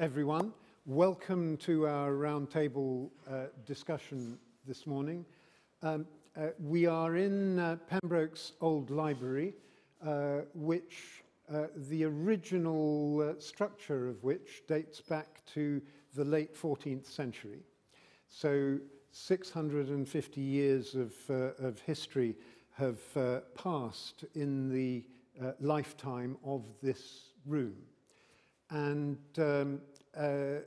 everyone. Welcome to our roundtable uh, discussion this morning. Um, uh, we are in uh, Pembroke's old library, uh, which uh, the original uh, structure of which dates back to the late 14th century. So 650 years of, of history have passed in the lifetime of this room. And um, uh,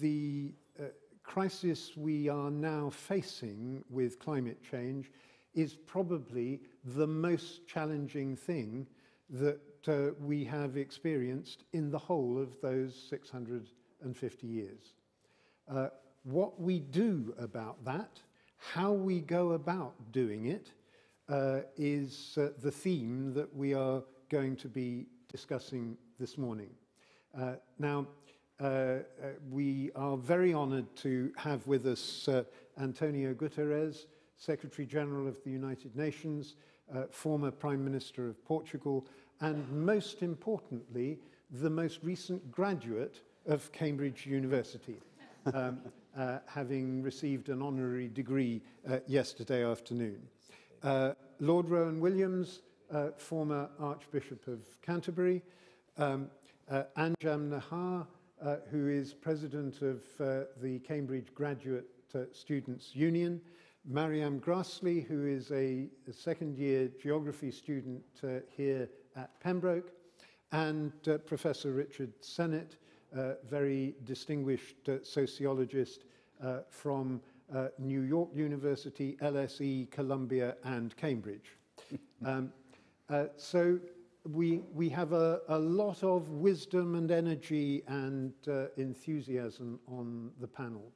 the uh, crisis we are now facing with climate change is probably the most challenging thing that uh, we have experienced in the whole of those 650 years. Uh, what we do about that, how we go about doing it, uh, is uh, the theme that we are going to be discussing this morning. Uh, now, uh, uh, we are very honoured to have with us uh, Antonio Guterres, Secretary General of the United Nations, uh, former Prime Minister of Portugal, and most importantly, the most recent graduate of Cambridge University, um, uh, having received an honorary degree uh, yesterday afternoon. Uh, Lord Rowan Williams, uh, former Archbishop of Canterbury, um, uh, Anjum Nahar, uh, who is president of uh, the Cambridge Graduate uh, Students Union, Maryam Grassly, who is a, a second year geography student uh, here at Pembroke, and uh, Professor Richard Sennett, very distinguished sociologist from New York University, LSE, Columbia, and Cambridge. um, so we, we have a, a lot of wisdom and energy and uh, enthusiasm on the panel.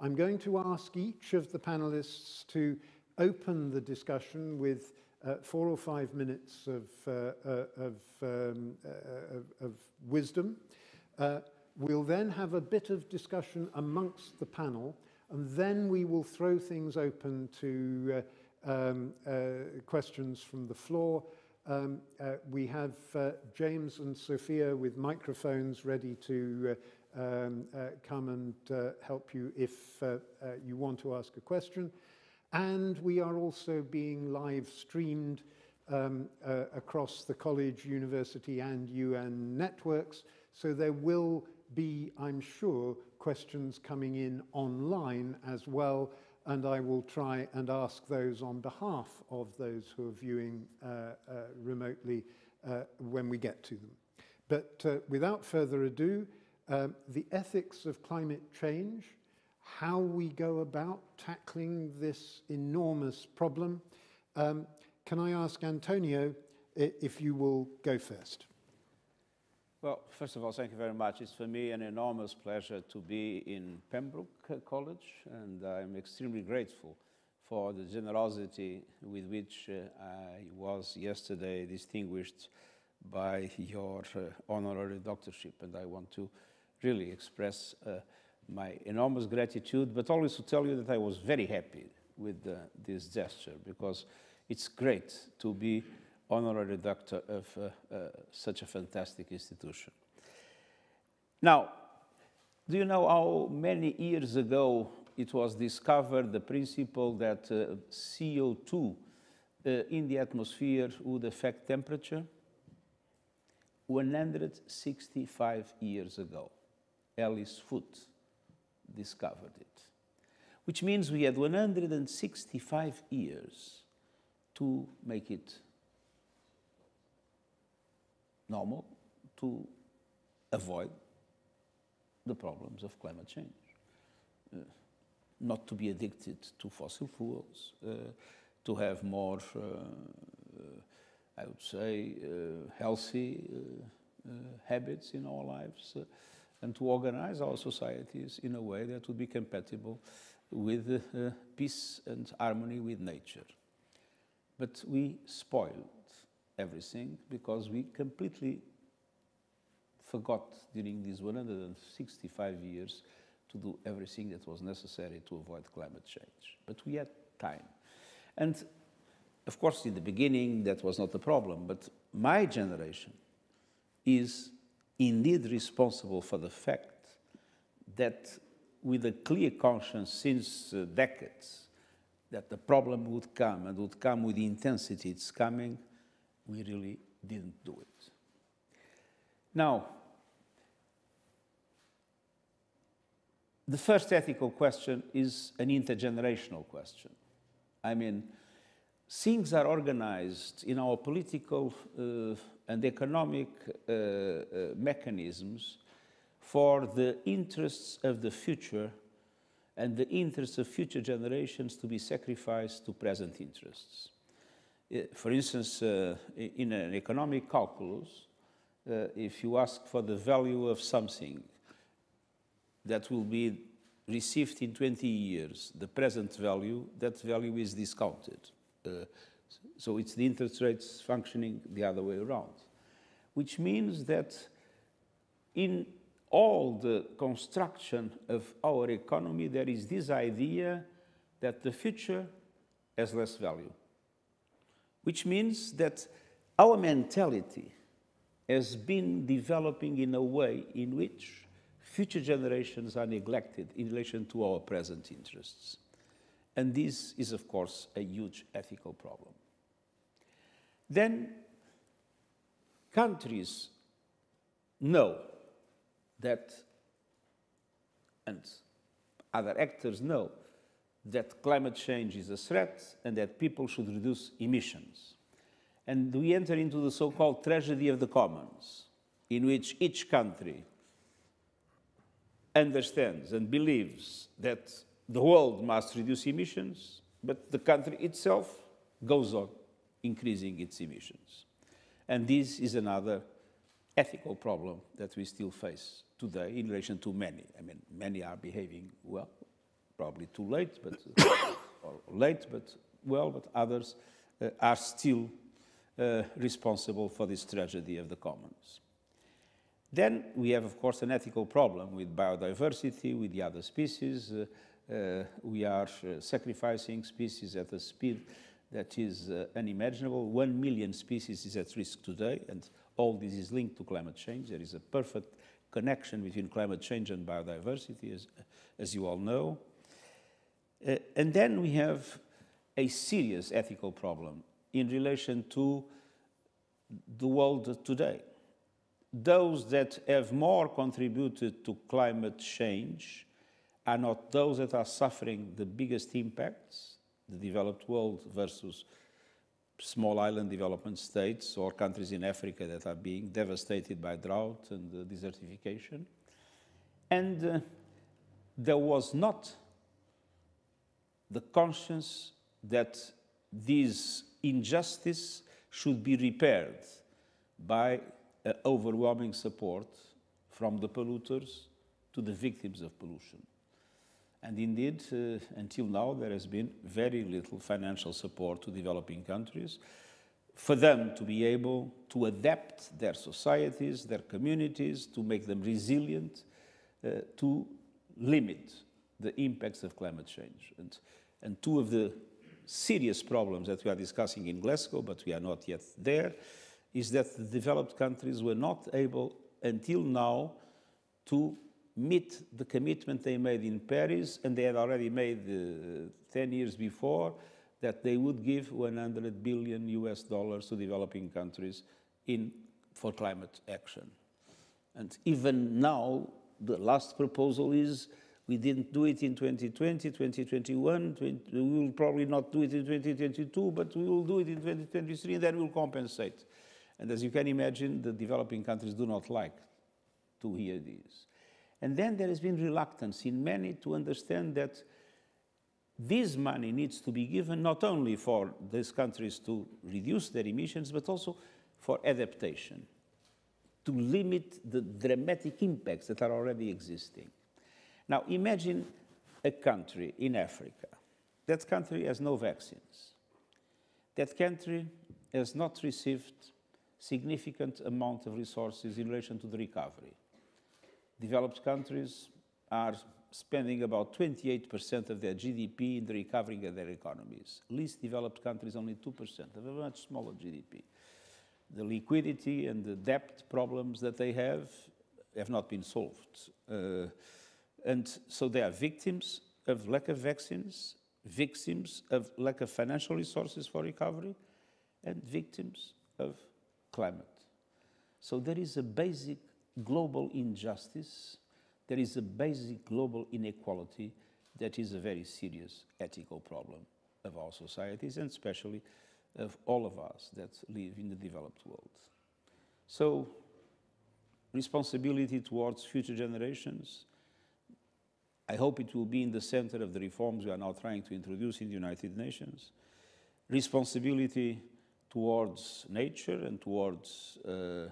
I'm going to ask each of the panelists to open the discussion with uh, four or five minutes of, uh, uh, of, um, uh, of, wisdom. Uh, we'll then have a bit of discussion amongst the panel, and then we will throw things open to um, questions from the floor um, uh, we have uh, James and Sophia with microphones ready to uh, um, uh, come and uh, help you if uh, you want to ask a question. And we are also being live streamed um, across the college, university and UN networks. So there will be, I'm sure, questions coming in online as well and I will try and ask those on behalf of those who are viewing uh, uh, remotely uh, when we get to them. But uh, without further ado, um, the ethics of climate change, how we go about tackling this enormous problem. Um, can I ask Antonio if you will go first? Well, first of all, thank you very much. It's for me an enormous pleasure to be in Pembroke College, and I'm extremely grateful for the generosity with which uh, I was yesterday distinguished by your uh, honorary doctorship. And I want to really express uh, my enormous gratitude, but always to tell you that I was very happy with uh, this gesture because it's great to be honorary doctor of uh, uh, such a fantastic institution. Now, do you know how many years ago it was discovered the principle that uh, CO2 uh, in the atmosphere would affect temperature? 165 years ago, Alice Foote discovered it, which means we had 165 years to make it normal to avoid the problems of climate change. Uh, not to be addicted to fossil fuels, uh, to have more, uh, uh I would say, uh, healthy uh, habits in our lives, and to organize our societies in a way that would be compatible with peace and harmony with nature. But we spoiled everything because we completely forgot during these 165 years to do everything that was necessary to avoid climate change. But we had time. And of course, in the beginning, that was not a problem, but my generation is indeed responsible for the fact that with a clear conscience since uh, decades that the problem would come and would come with the intensity it's coming, we really didn't do it. Now, the first ethical question is an intergenerational question. I mean, things are organized in our political uh, and economic uh, uh, mechanisms for the interests of the future and the interests of future generations to be sacrificed to present interests. For instance, uh, in an economic calculus, uh, if you ask for the value of something that will be received in 20 years, the present value, that value is discounted. Uh, so it's the interest rates functioning the other way around, which means that in all the construction of our economy, there is this idea that the future has less value, which means that our mentality has been developing in a way in which future generations are neglected in relation to our present interests. And this is, of course, a huge ethical problem. Then countries know that, and other actors know, that climate change is a threat and that people should reduce emissions. And we enter into the so called tragedy of the commons, in which each country understands and believes that the world must reduce emissions, but the country itself goes on increasing its emissions. And this is another ethical problem that we still face today in relation to many. I mean, many are behaving well, probably too late, but or late, but well, but others uh, are still uh, responsible for this tragedy of the commons. Then we have, of course, an ethical problem with biodiversity, with the other species. Uh, uh we are uh, sacrificing species at a speed that is uh, unimaginable. One million species is at risk today, and all this is linked to climate change. There is a perfect connection between climate change and biodiversity, as, as you all know. Uh, and then we have a serious ethical problem in relation to the world today. Those that have more contributed to climate change are not those that are suffering the biggest impacts, the developed world versus small island development states or countries in Africa that are being devastated by drought and uh, desertification. And uh, there was not the conscience that this injustice should be repaired by uh, overwhelming support from the polluters to the victims of pollution. And indeed, uh, until now, there has been very little financial support to developing countries for them to be able to adapt their societies, their communities, to make them resilient, uh, to limit the impacts of climate change. And, and two of the serious problems that we are discussing in Glasgow, but we are not yet there, is that the developed countries were not able until now to meet the commitment they made in Paris, and they had already made uh, 10 years before that they would give 100 billion US dollars to developing countries in, for climate action. And even now, the last proposal is we didn't do it in 2020, 2021, 20, we will probably not do it in 2022, but we will do it in 2023 and then we'll compensate. And as you can imagine, the developing countries do not like to hear this. And then there has been reluctance in many to understand that this money needs to be given not only for these countries to reduce their emissions, but also for adaptation, to limit the dramatic impacts that are already existing. Now, imagine a country in Africa. That country has no vaccines. That country has not received significant amount of resources in relation to the recovery developed countries are spending about 28% of their GDP in the recovering of their economies. Least developed countries, only 2%, have a much smaller GDP. The liquidity and the debt problems that they have have not been solved. Uh, And so they are victims of lack of vaccines, victims of lack of financial resources for recovery, and victims of climate. So there is a basic global injustice, there is a basic global inequality that is a very serious ethical problem of our societies and especially of all of us that live in the developed world. So, responsibility towards future generations. I hope it will be in the center of the reforms we are now trying to introduce in the United Nations. Responsibility towards nature and towards uh, uh,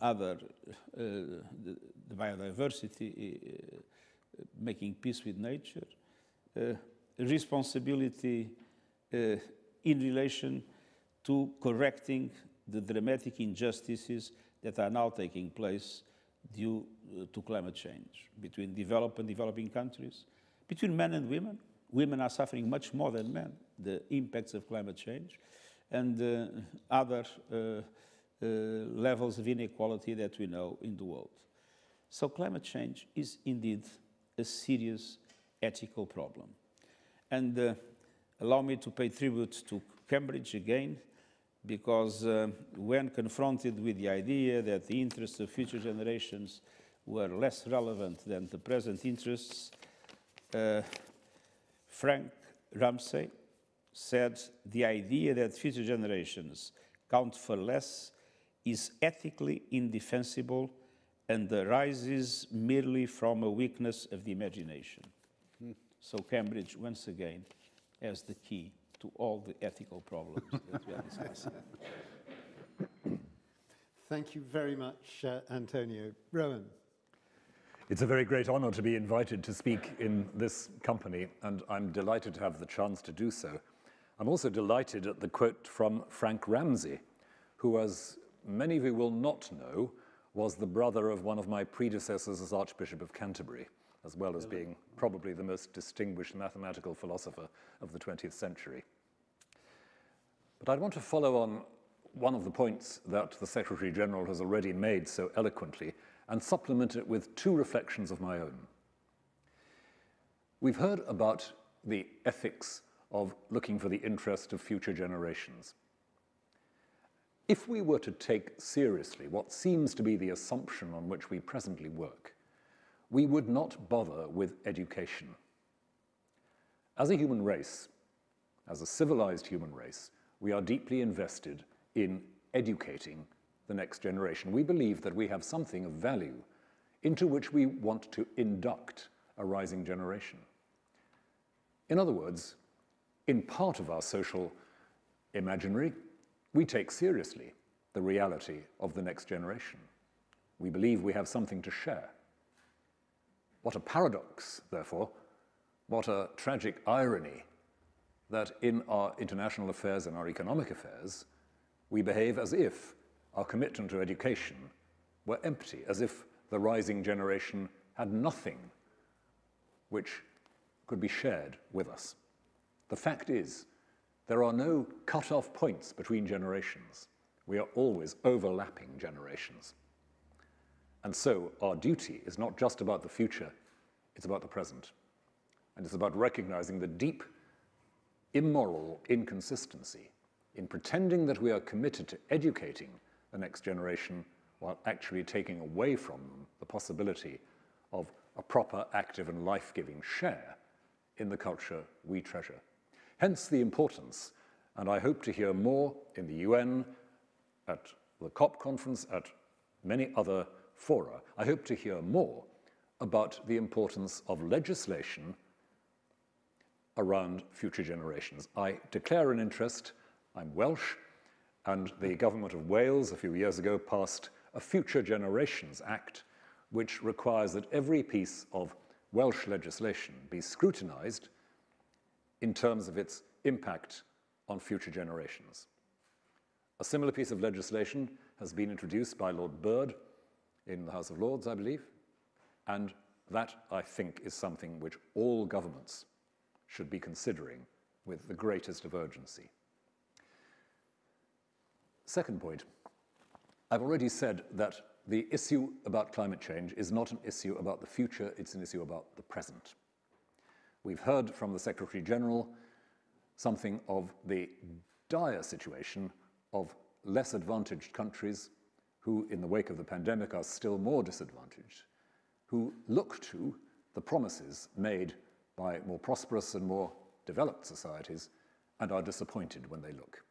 other, uh, the, the, biodiversity, uh, making peace with nature. Uh, responsibility uh, in relation to correcting the dramatic injustices that are now taking place due uh, to climate change between developed and developing countries, between men and women. Women are suffering much more than men, the impacts of climate change, and uh, other uh, uh, levels of inequality that we know in the world. So climate change is indeed a serious ethical problem. And uh, allow me to pay tribute to Cambridge again, because uh, when confronted with the idea that the interests of future generations were less relevant than the present interests, uh, Frank Ramsey said the idea that future generations count for less is ethically indefensible and arises merely from a weakness of the imagination. Mm. So Cambridge, once again, has the key to all the ethical problems that we are discussing. Thank you very much, uh, Antonio. Rowan. It's a very great honor to be invited to speak in this company, and I'm delighted to have the chance to do so. I'm also delighted at the quote from Frank Ramsey, who, as many of you will not know, was the brother of one of my predecessors as Archbishop of Canterbury as well as being probably the most distinguished mathematical philosopher of the 20th century. But I'd want to follow on one of the points that the Secretary General has already made so eloquently and supplement it with two reflections of my own. We've heard about the ethics of looking for the interest of future generations. If we were to take seriously what seems to be the assumption on which we presently work, we would not bother with education. As a human race, as a civilized human race, we are deeply invested in educating the next generation. We believe that we have something of value into which we want to induct a rising generation. In other words, in part of our social imaginary, we take seriously the reality of the next generation. We believe we have something to share. What a paradox, therefore, what a tragic irony that in our international affairs and our economic affairs, we behave as if our commitment to education were empty, as if the rising generation had nothing which could be shared with us. The fact is, there are no cut-off points between generations. We are always overlapping generations. And so our duty is not just about the future, it's about the present. And it's about recognizing the deep immoral inconsistency in pretending that we are committed to educating the next generation while actually taking away from them the possibility of a proper, active, and life giving share in the culture we treasure. Hence the importance, and I hope to hear more in the UN, at the COP conference, at many other fora. I hope to hear more about the importance of legislation around future generations. I declare an interest. I'm Welsh, and the government of Wales a few years ago passed a Future Generations Act, which requires that every piece of Welsh legislation be scrutinized in terms of its impact on future generations. A similar piece of legislation has been introduced by Lord Bird in the House of Lords, I believe, and that, I think, is something which all governments should be considering with the greatest of urgency. Second point, I've already said that the issue about climate change is not an issue about the future, it's an issue about the present. We've heard from the Secretary General something of the dire situation of less advantaged countries who, in the wake of the pandemic, are still more disadvantaged, who look to the promises made by more prosperous and more developed societies and are disappointed when they look.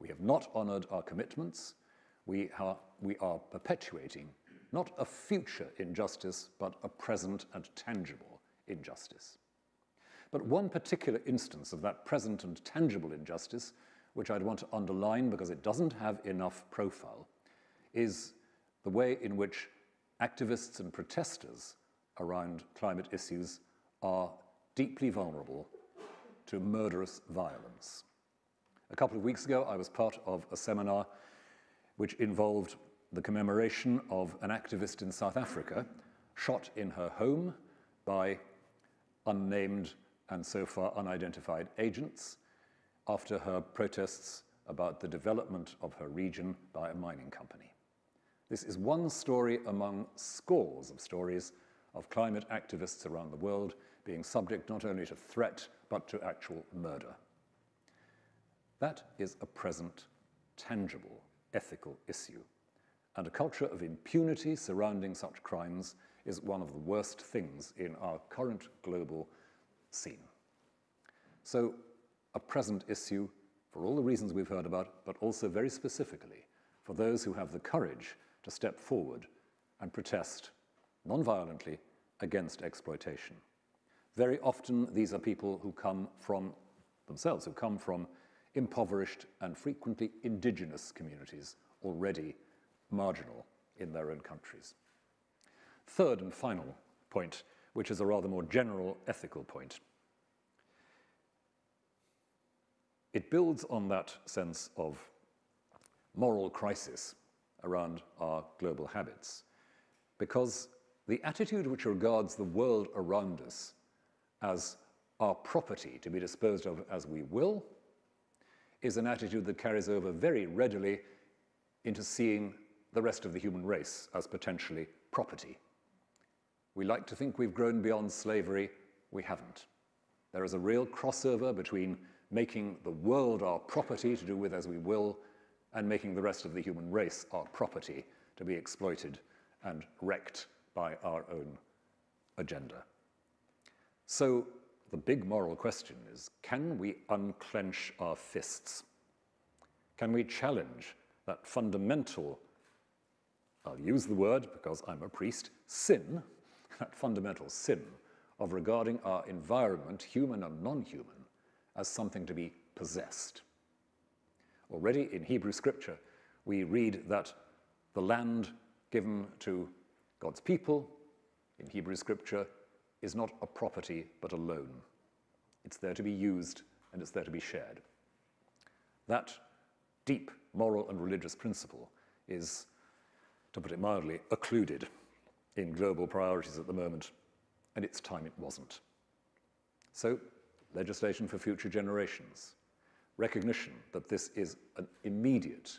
We have not honored our commitments. We are, we are perpetuating not a future injustice, but a present and tangible injustice. But one particular instance of that present and tangible injustice, which I'd want to underline because it doesn't have enough profile, is the way in which activists and protesters around climate issues are deeply vulnerable to murderous violence. A couple of weeks ago, I was part of a seminar which involved the commemoration of an activist in South Africa shot in her home by unnamed and so far unidentified agents after her protests about the development of her region by a mining company. This is one story among scores of stories of climate activists around the world being subject not only to threat but to actual murder. That is a present, tangible, ethical issue. And a culture of impunity surrounding such crimes is one of the worst things in our current global scene. So, a present issue for all the reasons we've heard about, but also very specifically for those who have the courage to step forward and protest non-violently against exploitation. Very often, these are people who come from themselves, who come from impoverished and frequently indigenous communities already marginal in their own countries. Third and final point, which is a rather more general ethical point. It builds on that sense of moral crisis around our global habits because the attitude which regards the world around us as our property to be disposed of as we will is an attitude that carries over very readily into seeing the rest of the human race as potentially property. We like to think we've grown beyond slavery. We haven't. There is a real crossover between making the world our property to do with as we will and making the rest of the human race our property to be exploited and wrecked by our own agenda. So the big moral question is, can we unclench our fists? Can we challenge that fundamental, I'll use the word because I'm a priest, sin, that fundamental sin of regarding our environment, human and non-human, as something to be possessed. Already in Hebrew scripture, we read that the land given to God's people in Hebrew scripture is not a property but a loan. It's there to be used and it's there to be shared. That deep moral and religious principle is, to put it mildly, occluded in global priorities at the moment, and it's time it wasn't. So, legislation for future generations, recognition that this is an immediate,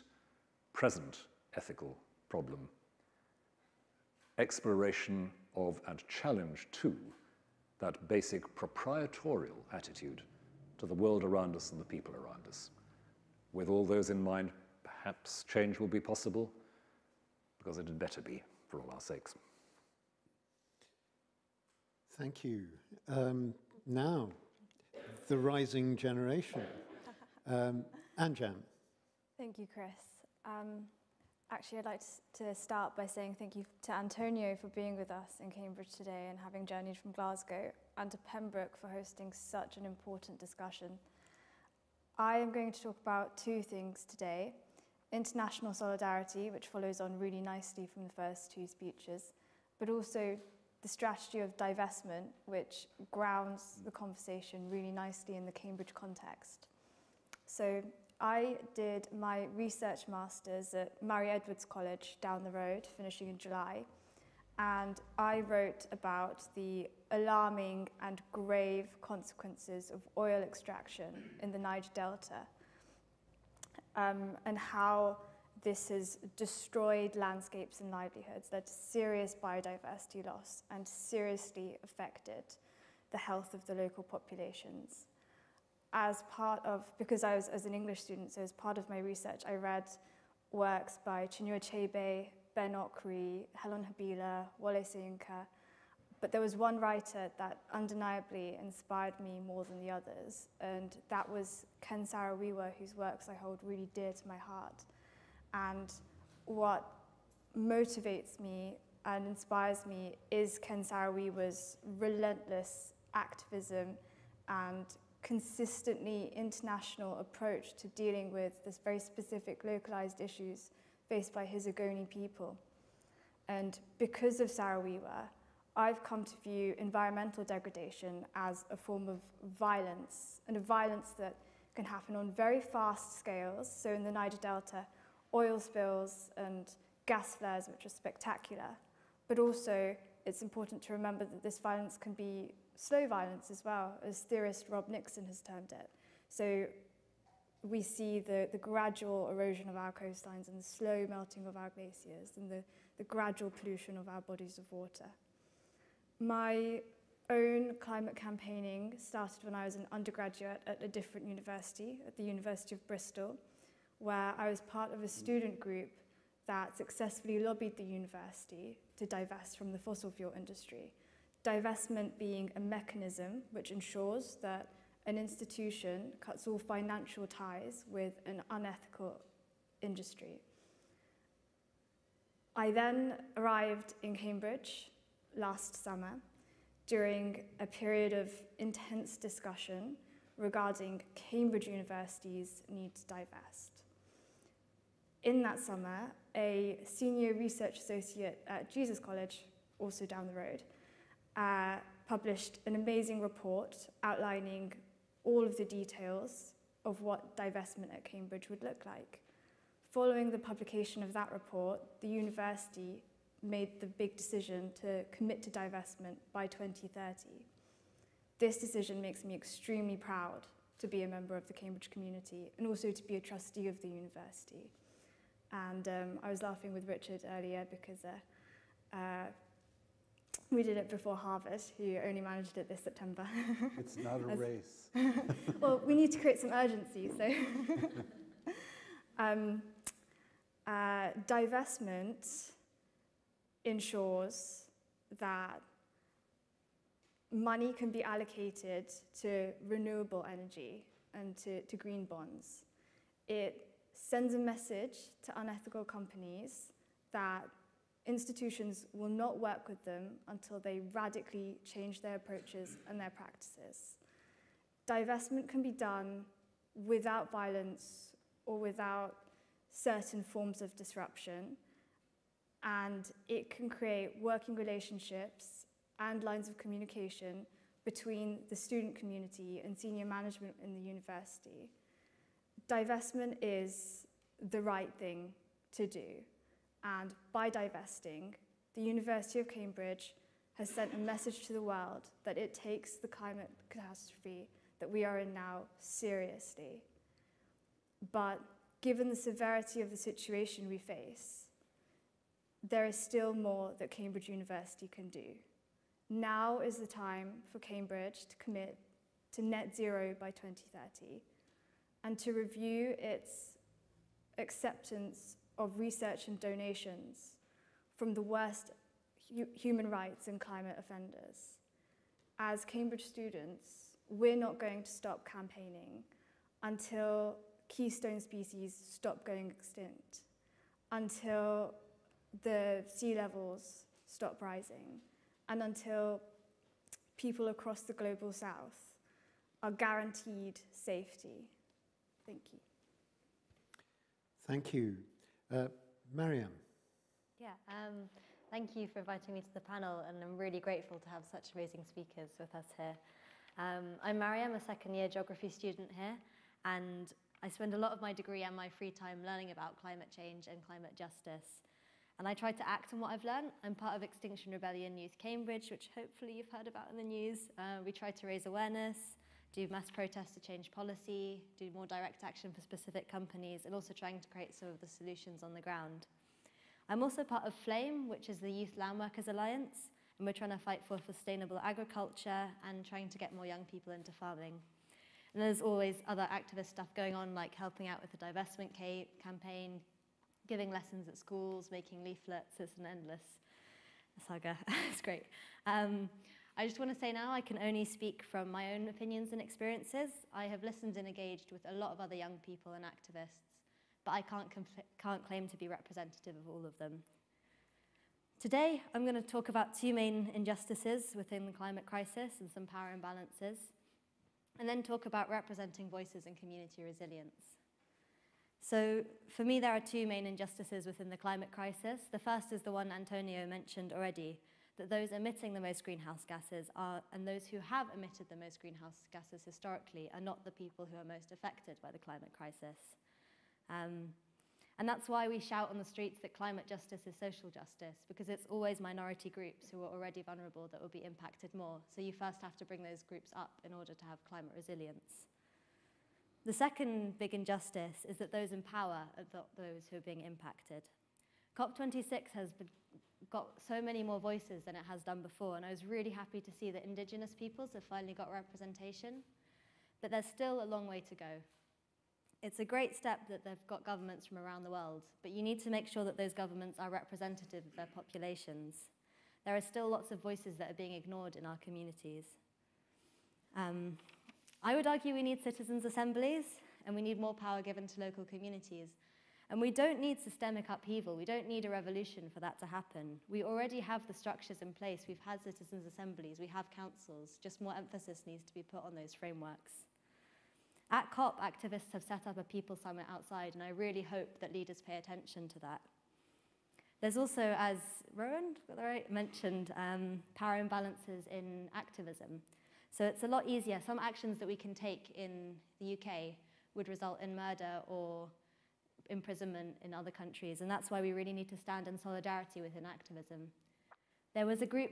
present ethical problem, exploration of and challenge to that basic proprietorial attitude to the world around us and the people around us. With all those in mind, perhaps change will be possible, because it had better be for all our sakes. Thank you. Um, now, the rising generation. Um. Thank you, Chris. Um, Actually, I'd like to start by saying thank you to Antonio for being with us in Cambridge today and having journeyed from Glasgow, and to Pembroke for hosting such an important discussion. I am going to talk about two things today international solidarity, which follows on really nicely from the first two speeches, but also the strategy of divestment, which grounds the conversation really nicely in the Cambridge context. So, I did my research master's at Murray Edwards College down the road, finishing in July, and I wrote about the alarming and grave consequences of oil extraction in the Niger Delta um, and how this has destroyed landscapes and livelihoods, led to serious biodiversity loss, and seriously affected the health of the local populations. As part of, because I was as an English student, so as part of my research, I read works by Chinua Achebe, Ben Okri, Helon Habila, Wole Soyinka, but there was one writer that undeniably inspired me more than the others, and that was Ken Saro-Wiwa, whose works I hold really dear to my heart. And what motivates me and inspires me is Ken Saro-Wiwa's relentless activism and consistently international approach to dealing with this very specific localized issues faced by his Ogoni people. And because of Saro-Wiwa, I've come to view environmental degradation as a form of violence, and a violence that can happen on very fast scales. So in the Niger Delta, oil spills and gas flares, which are spectacular. But also, it's important to remember that this violence can be slow violence as well, as theorist Rob Nixon has termed it. So we see the, the gradual erosion of our coastlines and the slow melting of our glaciers and the, the gradual pollution of our bodies of water. My own climate campaigning started when I was an undergraduate at a different university, at the University of Bristol, where I was part of a student group that successfully lobbied the university to divest from the fossil fuel industry. Divestment being a mechanism which ensures that an institution cuts all financial ties with an unethical industry. I then arrived in Cambridge last summer during a period of intense discussion regarding Cambridge University's need to divest. In that summer, a senior research associate at Jesus College, also down the road, uh, published an amazing report outlining all of the details of what divestment at Cambridge would look like. Following the publication of that report, the university made the big decision to commit to divestment by 2030. This decision makes me extremely proud to be a member of the Cambridge community and also to be a trustee of the university. And um, I was laughing with Richard earlier because uh, uh, we did it before Harvard, who only managed it this September. It's not a race. well, we need to create some urgency, so. um, uh, divestment ensures that money can be allocated to renewable energy and to, to green bonds. It sends a message to unethical companies that institutions will not work with them until they radically change their approaches and their practices. Divestment can be done without violence or without certain forms of disruption, and it can create working relationships and lines of communication between the student community and senior management in the university. Divestment is the right thing to do. And by divesting, the University of Cambridge has sent a message to the world that it takes the climate catastrophe that we are in now seriously. But given the severity of the situation we face, there is still more that Cambridge University can do. Now is the time for Cambridge to commit to net zero by 2030 and to review its acceptance of research and donations from the worst hu human rights and climate offenders. As Cambridge students, we're not going to stop campaigning until keystone species stop going extinct, until the sea levels stop rising, and until people across the global south are guaranteed safety. Thank you. Thank you. Uh, Maryam. Yeah, um, thank you for inviting me to the panel, and I'm really grateful to have such amazing speakers with us here. Um, I'm Maryam, a second year geography student here, and I spend a lot of my degree and my free time learning about climate change and climate justice. And I try to act on what I've learned. I'm part of Extinction Rebellion Youth Cambridge, which hopefully you've heard about in the news. Uh, we try to raise awareness, do mass protests to change policy, do more direct action for specific companies, and also trying to create some of the solutions on the ground. I'm also part of FLAME, which is the Youth Land Workers Alliance, and we're trying to fight for sustainable agriculture and trying to get more young people into farming. And there's always other activist stuff going on, like helping out with the divestment ca campaign, giving lessons at schools, making leaflets. It's an endless saga. it's great. Um, I just want to say now I can only speak from my own opinions and experiences. I have listened and engaged with a lot of other young people and activists, but I can't, can't claim to be representative of all of them. Today, I'm going to talk about two main injustices within the climate crisis and some power imbalances, and then talk about representing voices and community resilience. So for me, there are two main injustices within the climate crisis. The first is the one Antonio mentioned already, that those emitting the most greenhouse gases are, and those who have emitted the most greenhouse gases historically are not the people who are most affected by the climate crisis. Um, and that's why we shout on the streets that climate justice is social justice, because it's always minority groups who are already vulnerable that will be impacted more. So you first have to bring those groups up in order to have climate resilience. The second big injustice is that those in power are those who are being impacted. COP26 has got so many more voices than it has done before, and I was really happy to see that Indigenous peoples have finally got representation, but there's still a long way to go. It's a great step that they've got governments from around the world, but you need to make sure that those governments are representative of their populations. There are still lots of voices that are being ignored in our communities. Um, I would argue we need citizens' assemblies and we need more power given to local communities. And we don't need systemic upheaval. We don't need a revolution for that to happen. We already have the structures in place. We've had citizens' assemblies, we have councils. Just more emphasis needs to be put on those frameworks. At COP, activists have set up a people summit outside, and I really hope that leaders pay attention to that. There's also, as Rowan right, mentioned, um, power imbalances in activism. So it's a lot easier. Some actions that we can take in the UK would result in murder or imprisonment in other countries, and that's why we really need to stand in solidarity within activism. There was a group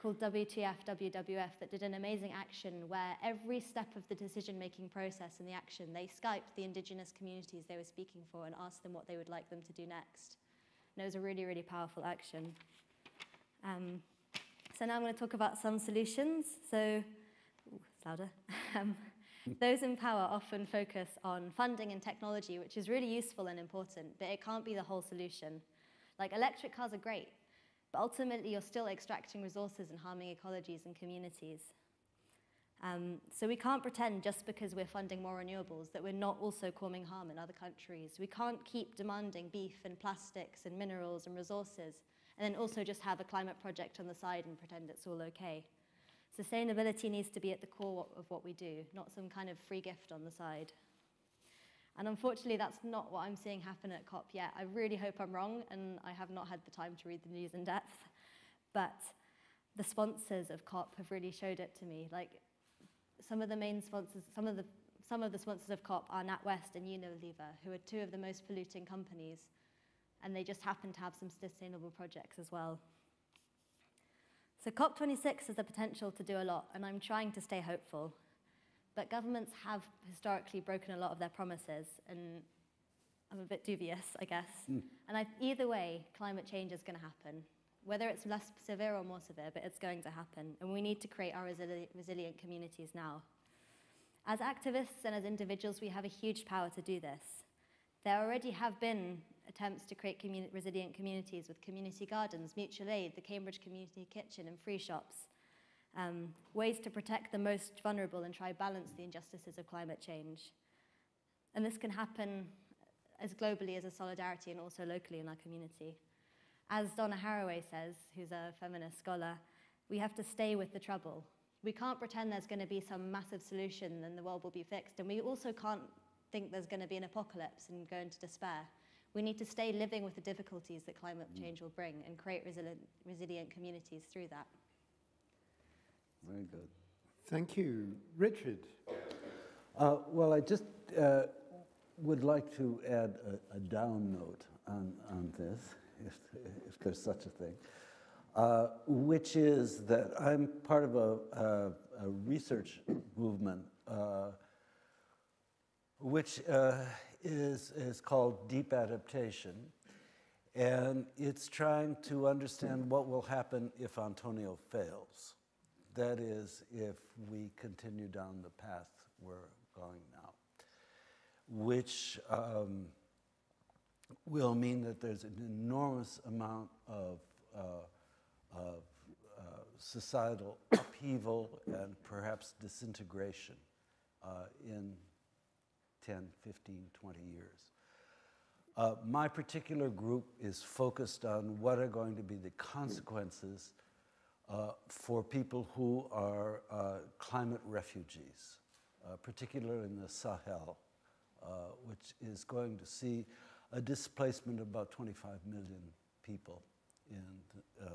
called WTF WWF that did an amazing action where every step of the decision-making process and the action, they Skyped the indigenous communities they were speaking for and asked them what they would like them to do next. And it was a really, really powerful action. Um, so now I'm going to talk about some solutions. So Ooh, louder. those in power often focus on funding and technology, which is really useful and important, but it can't be the whole solution. Like electric cars are great, but ultimately you're still extracting resources and harming ecologies and communities. Um, so we can't pretend just because we're funding more renewables that we're not also causing harm in other countries. We can't keep demanding beef and plastics and minerals and resources and then also just have a climate project on the side and pretend it's all okay. Sustainability needs to be at the core of what we do, not some kind of free gift on the side. And unfortunately, that's not what I'm seeing happen at COP yet. I really hope I'm wrong, and I have not had the time to read the news in depth. But the sponsors of COP have really showed it to me. Like some of the main sponsors, some of the some of the sponsors of COP are NatWest and Unilever, who are two of the most polluting companies, and they just happen to have some sustainable projects as well. So COP26 has the potential to do a lot, and I'm trying to stay hopeful. But governments have historically broken a lot of their promises, and I'm a bit dubious, I guess. Mm. And I, either way, climate change is going to happen. Whether it's less severe or more severe, but it's going to happen. And we need to create our resili resilient communities now. As activists and as individuals, we have a huge power to do this. There already have been attempts to create communi resilient communities with community gardens, mutual aid, the Cambridge Community Kitchen and free shops. Um, ways to protect the most vulnerable and try balance the injustices of climate change. And this can happen as globally as a solidarity and also locally in our community. As Donna Haraway says, who's a feminist scholar, we have to stay with the trouble. We can't pretend there's going to be some massive solution and the world will be fixed. And we also can't think there's going to be an apocalypse and go into despair. We need to stay living with the difficulties that climate mm. change will bring and create resilient, resilient communities through that. Very good. Thank you. Richard? Uh, well, I just uh, would like to add a, a down note on, on this, if, if there's such a thing. uh, which is that I'm part of a, a, a research movement uh, which uh, is, is called deep adaptation. And it's trying to understand what will happen if Antonio fails. That is, if we continue down the path we're going now, which um, will mean that there's an enormous amount of, uh, of uh, societal upheaval and perhaps disintegration uh, in 10, 15, 20 years. Uh, my particular group is focused on what are going to be the consequences uh, for people who are uh, climate refugees, uh, particularly in the Sahel, uh, which is going to see a displacement of about 25 million people in, uh,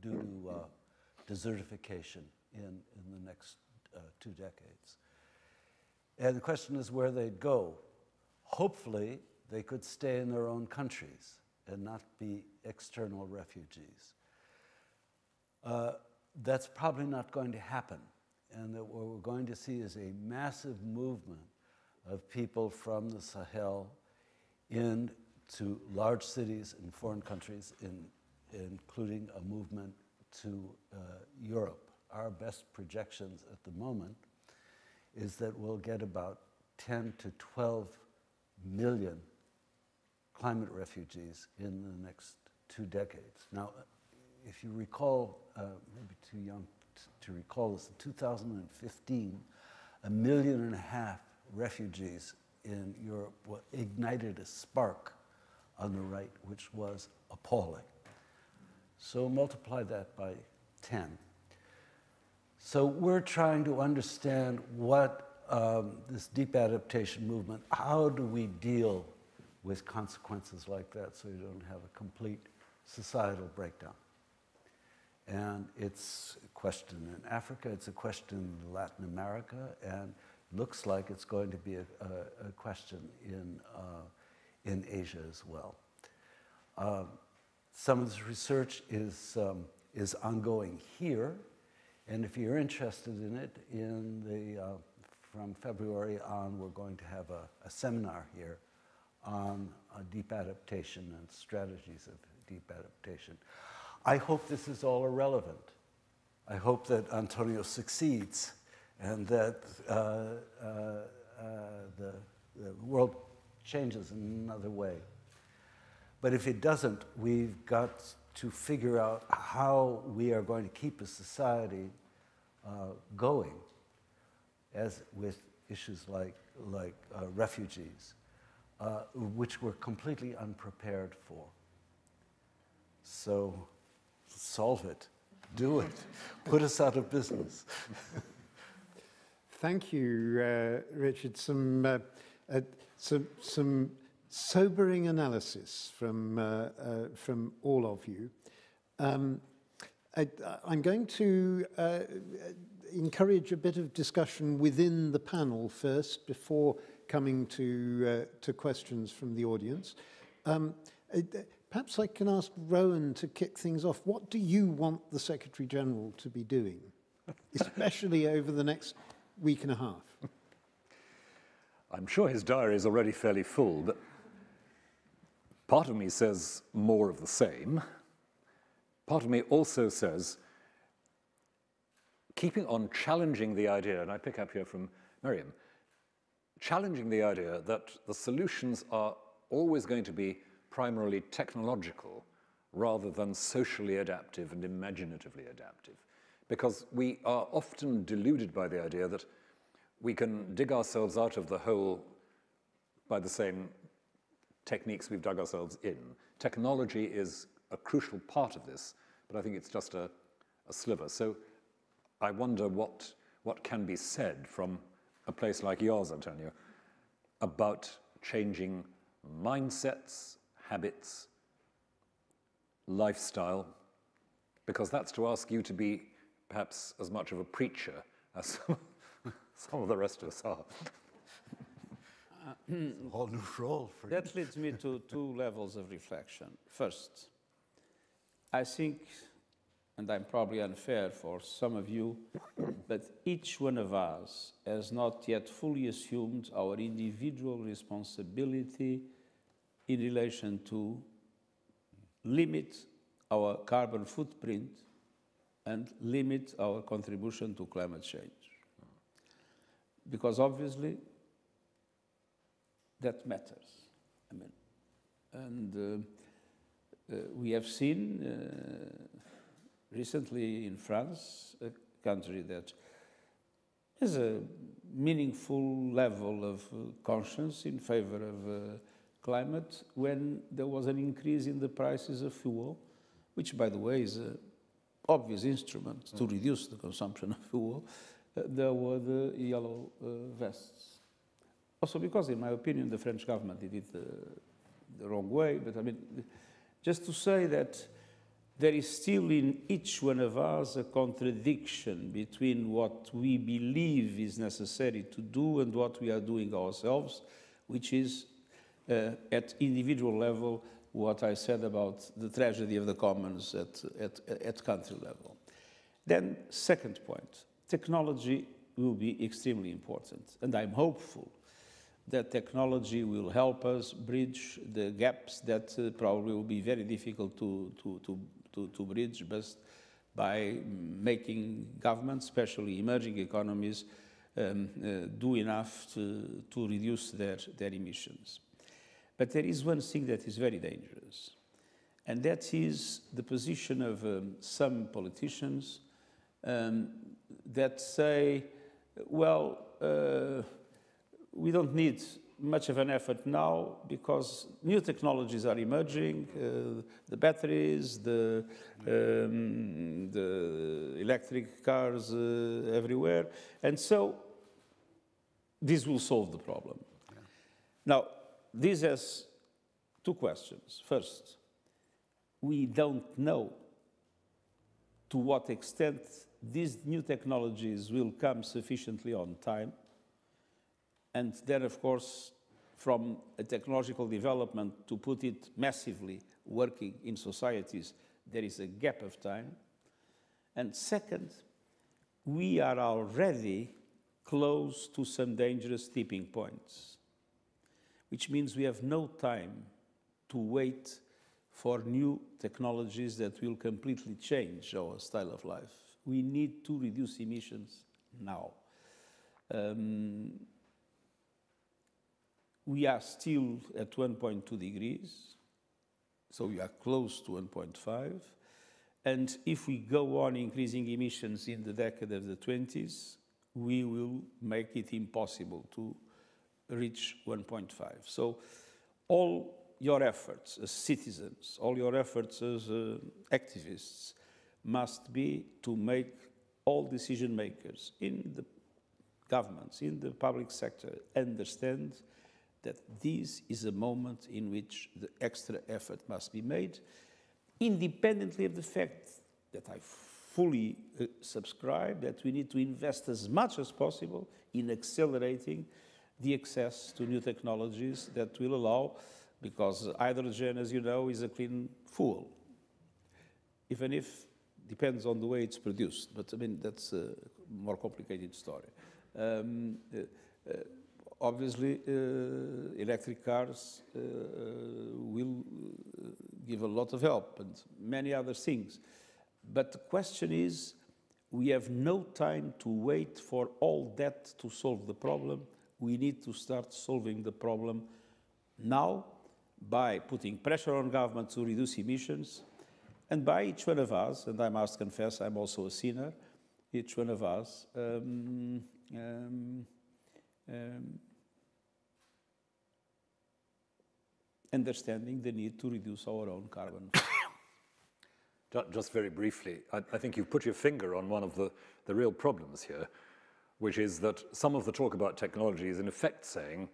due to desertification in, in the next two decades. And the question is where they'd go. Hopefully, they could stay in their own countries and not be external refugees. Uh, that's probably not going to happen. And that what we're going to see is a massive movement of people from the Sahel into large cities in foreign countries, in, including a movement to uh, Europe. Our best projections at the moment is that we'll get about 10 to 12 million climate refugees in the next two decades. Now, if you recall, uh, maybe too young to recall this, in 2015, a million and a half refugees in Europe ignited a spark on the right, which was appalling. So multiply that by 10. So we're trying to understand what um, this deep adaptation movement, how do we deal with consequences like that so you don't have a complete societal breakdown? And it's a question in Africa, it's a question in Latin America, and looks like it's going to be a, a, a question in, uh, in Asia as well. Um, some of this research is, um, is ongoing here and if you're interested in it, in the, uh, from February on, we're going to have a, a seminar here on deep adaptation and strategies of deep adaptation. I hope this is all irrelevant. I hope that Antonio succeeds and that uh, uh, uh the, the world changes in another way. But if it doesn't, we've got to figure out how we are going to keep a society uh, going, as with issues like, like uh, refugees, uh, which we're completely unprepared for. So solve it, do it, put us out of business. Thank you, uh, Richard. Some, uh, uh, some, some sobering analysis from, uh, uh, from all of you. Um, I, am going to uh, encourage a bit of discussion within the panel first before coming to, uh, to questions from the audience. Um, uh, perhaps I can ask Rowan to kick things off. What do you want the Secretary General to be doing, especially over the next week and a half? I'm sure his diary is already fairly full, but Part of me says more of the same. Part of me also says, keeping on challenging the idea, and I pick up here from Maryam, challenging the idea that the solutions are always going to be primarily technological rather than socially adaptive and imaginatively adaptive. Because we are often deluded by the idea that we can dig ourselves out of the hole by the same techniques we've dug ourselves in. Technology is a crucial part of this, but I think it's just a, a sliver. So I wonder what, what can be said from a place like yours, Antonio, about changing mindsets, habits, lifestyle, because that's to ask you to be perhaps as much of a preacher as some of the rest of us are. Uh, whole new role for That leads me to two levels of reflection. First, I think and I'm probably unfair for some of you, but each one of us has not yet fully assumed our individual responsibility in relation to limit our carbon footprint and limit our contribution to climate change. Because obviously, that matters. I mean, and uh, uh, we have seen uh, recently in France, a country that has a meaningful level of uh, conscience in favor of uh, climate when there was an increase in the prices of fuel, which, by the way, is an obvious instrument to reduce the consumption of fuel. Uh, there were the yellow uh, vests. Also, because, in my opinion, the French government did it uh, the wrong way, but I mean, just to say that there is still in each one of us a contradiction between what we believe is necessary to do and what we are doing ourselves, which is uh, at individual level what I said about the tragedy of the commons at, at, at country level. Then, second point, technology will be extremely important, and I'm hopeful that technology will help us bridge the gaps that uh, probably will be very difficult to, to, to, to, to bridge just by making governments, especially emerging economies, um, uh, do enough to, to reduce their, their emissions. But there is one thing that is very dangerous, and that is the position of um, some politicians um, that say, well, uh, we don't need much of an effort now because new technologies are emerging, uh, the batteries, the, um, the electric cars uh, everywhere, and so this will solve the problem. Yeah. Now, this has two questions. First, we don't know to what extent these new technologies will come sufficiently on time and then, of course, from a technological development to put it massively working in societies, there is a gap of time. And second, we are already close to some dangerous tipping points, which means we have no time to wait for new technologies that will completely change our style of life. We need to reduce emissions now. Um, we are still at 1.2 degrees, so we are close to 1.5. And if we go on increasing emissions in the decade of the 20s, we will make it impossible to reach 1.5. So all your efforts as citizens, all your efforts as uh, activists must be to make all decision makers in the governments, in the public sector, understand that this is a moment in which the extra effort must be made, independently of the fact that I fully uh, subscribe that we need to invest as much as possible in accelerating the access to new technologies that will allow, because hydrogen, as you know, is a clean fuel, even if depends on the way it's produced. But I mean, that's a more complicated story. Um, uh, uh, obviously, uh, electric cars uh, will uh, give a lot of help and many other things. But the question is, we have no time to wait for all that to solve the problem. We need to start solving the problem now by putting pressure on government to reduce emissions and by each one of us, and I must confess I'm also a sinner, each one of us um, um, um, understanding the need to reduce our own carbon. Just very briefly, I, I, think you've put your finger on one of the, the real problems here, which is that some of the talk about technology is in effect saying,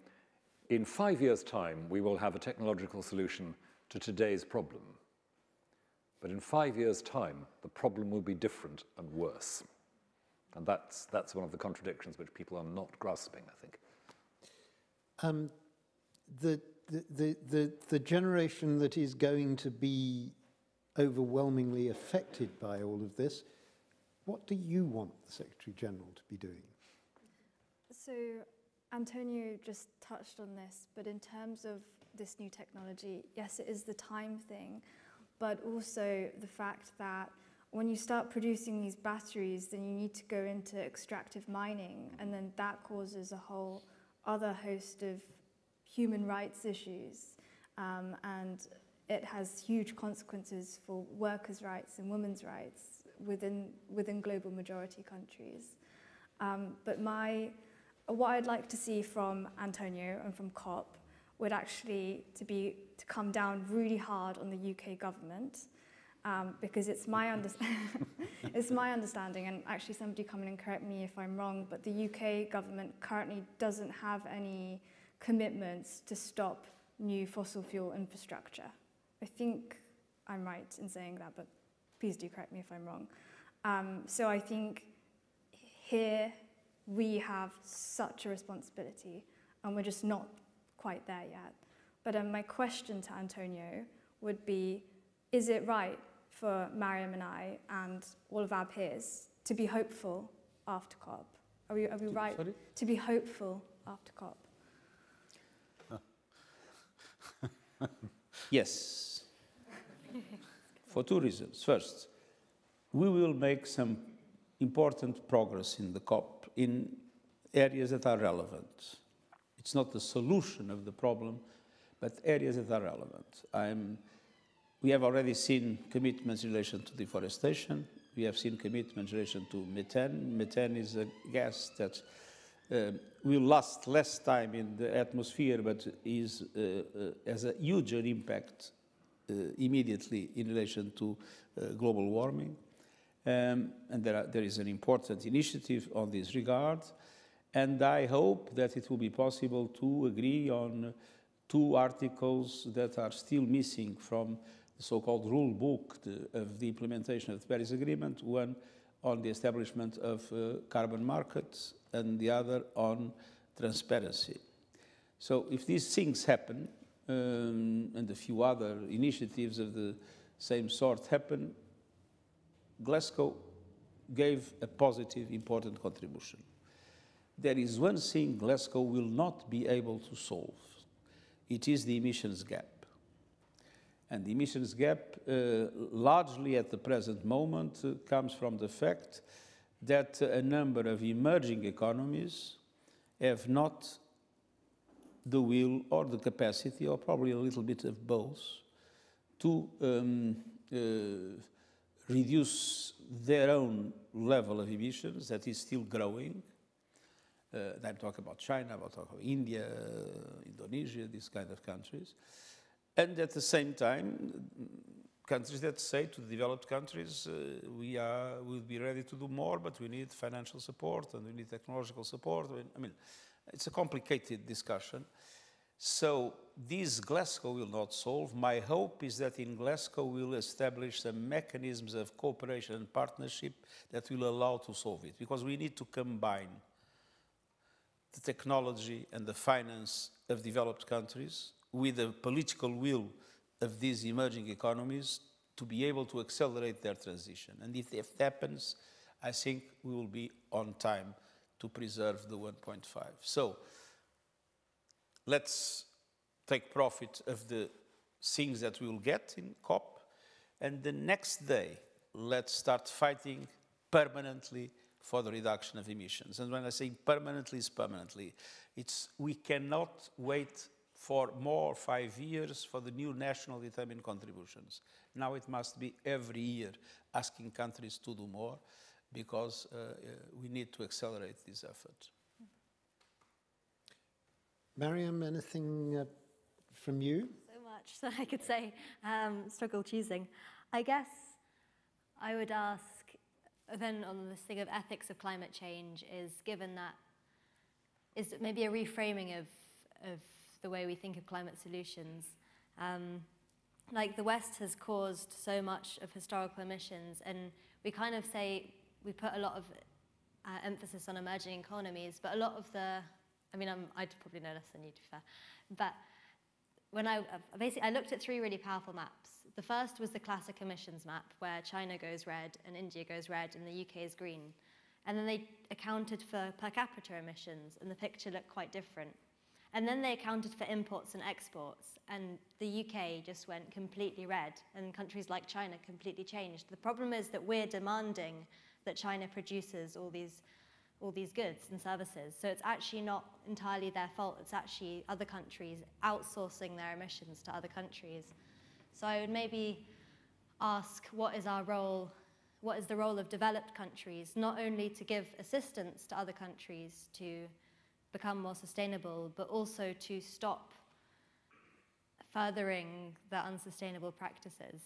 in five years' time, we will have a technological solution to today's problem. But in five years' time, the problem will be different and worse. And that's, that's one of the contradictions which people are not grasping, I think. Um, the, the, the, the, generation that is going to be overwhelmingly affected by all of this. What do you want the Secretary General to be doing? So Antonio just touched on this, but in terms of this new technology, yes, it is the time thing, but also the fact that when you start producing these batteries, then you need to go into extractive mining, and then that causes a whole other host of human rights issues. Um, and it has huge consequences for workers' rights and women's rights within, within global majority countries. Um, but my, what I'd like to see from Antonio and from COP would actually to be to come down really hard on the UK government um, because it's my, under it's my understanding, and actually somebody come in and correct me if I'm wrong, but the UK government currently doesn't have any commitments to stop new fossil fuel infrastructure. I think I'm right in saying that, but please do correct me if I'm wrong. Um, so I think here we have such a responsibility, and we're just not quite there yet. But um, my question to Antonio would be, is it right for Maryam and I and all of our peers to be hopeful after COP? Are we, are we right Sorry? to be hopeful after COP? Yes. For two reasons. First, we will make some important progress in the COP in areas that are relevant. It's not the solution of the problem, but areas that are relevant. I'm, we have already seen commitments in relation to deforestation. We have seen commitments in relation to methane. Methane is a gas that uh, will last less time in the atmosphere, but is, uh, uh, has a huge impact uh, immediately in relation to global warming. Um, and there, are, there is an important initiative on this regard. And I hope that it will be possible to agree on two articles that are still missing from the so-called rule book the, of the implementation of the Paris Agreement, one on the establishment of uh, carbon markets and the other on transparency. So if these things happen, um, and a few other initiatives of the same sort happen, Glasgow gave a positive, important contribution. There is one thing Glasgow will not be able to solve. It is the emissions gap. And the emissions gap, uh, largely at the present moment, uh, comes from the fact that a number of emerging economies have not the will or the capacity, or probably a little bit of both, to um, uh, reduce their own level of emissions that is still growing. Uh, I'm talking about China, I'm talking about India, Indonesia, these kind of countries. And at the same time, countries that say to the developed countries, uh, we are, will be ready to do more, but we need financial support and we need technological support. I mean, it's a complicated discussion. So this Glasgow will not solve. My hope is that in Glasgow we'll establish some mechanisms of cooperation and partnership that will allow to solve it, because we need to combine the technology and the finance of developed countries with the political will of these emerging economies to be able to accelerate their transition. And if that happens, I think we will be on time to preserve the 1.5. So let's take profit of the things that we will get in COP, and the next day, let's start fighting permanently for the reduction of emissions. And when I say permanently, it's permanently. It's, we cannot wait for more five years for the new national determined contributions. Now it must be every year asking countries to do more because uh, uh, we need to accelerate this effort. Maryam, anything uh, from you? So much that I could say. Um, struggle choosing. I guess I would ask then on this thing of ethics of climate change is given that is maybe a reframing of, of the way we think of climate solutions. Um, like the West has caused so much of historical emissions and we kind of say we put a lot of uh, emphasis on emerging economies, but a lot of the, I mean, I'm, I'd probably know less than you to be fair, but when I uh, basically I looked at three really powerful maps. The first was the classic emissions map, where China goes red and India goes red and the UK is green. And then they accounted for per capita emissions, and the picture looked quite different. And then they accounted for imports and exports, and the UK just went completely red, and countries like China completely changed. The problem is that we're demanding that China produces all these, all these goods and services. So it's actually not entirely their fault, it's actually other countries outsourcing their emissions to other countries. So I would maybe ask what is our role, what is the role of developed countries, not only to give assistance to other countries to become more sustainable, but also to stop furthering the unsustainable practices.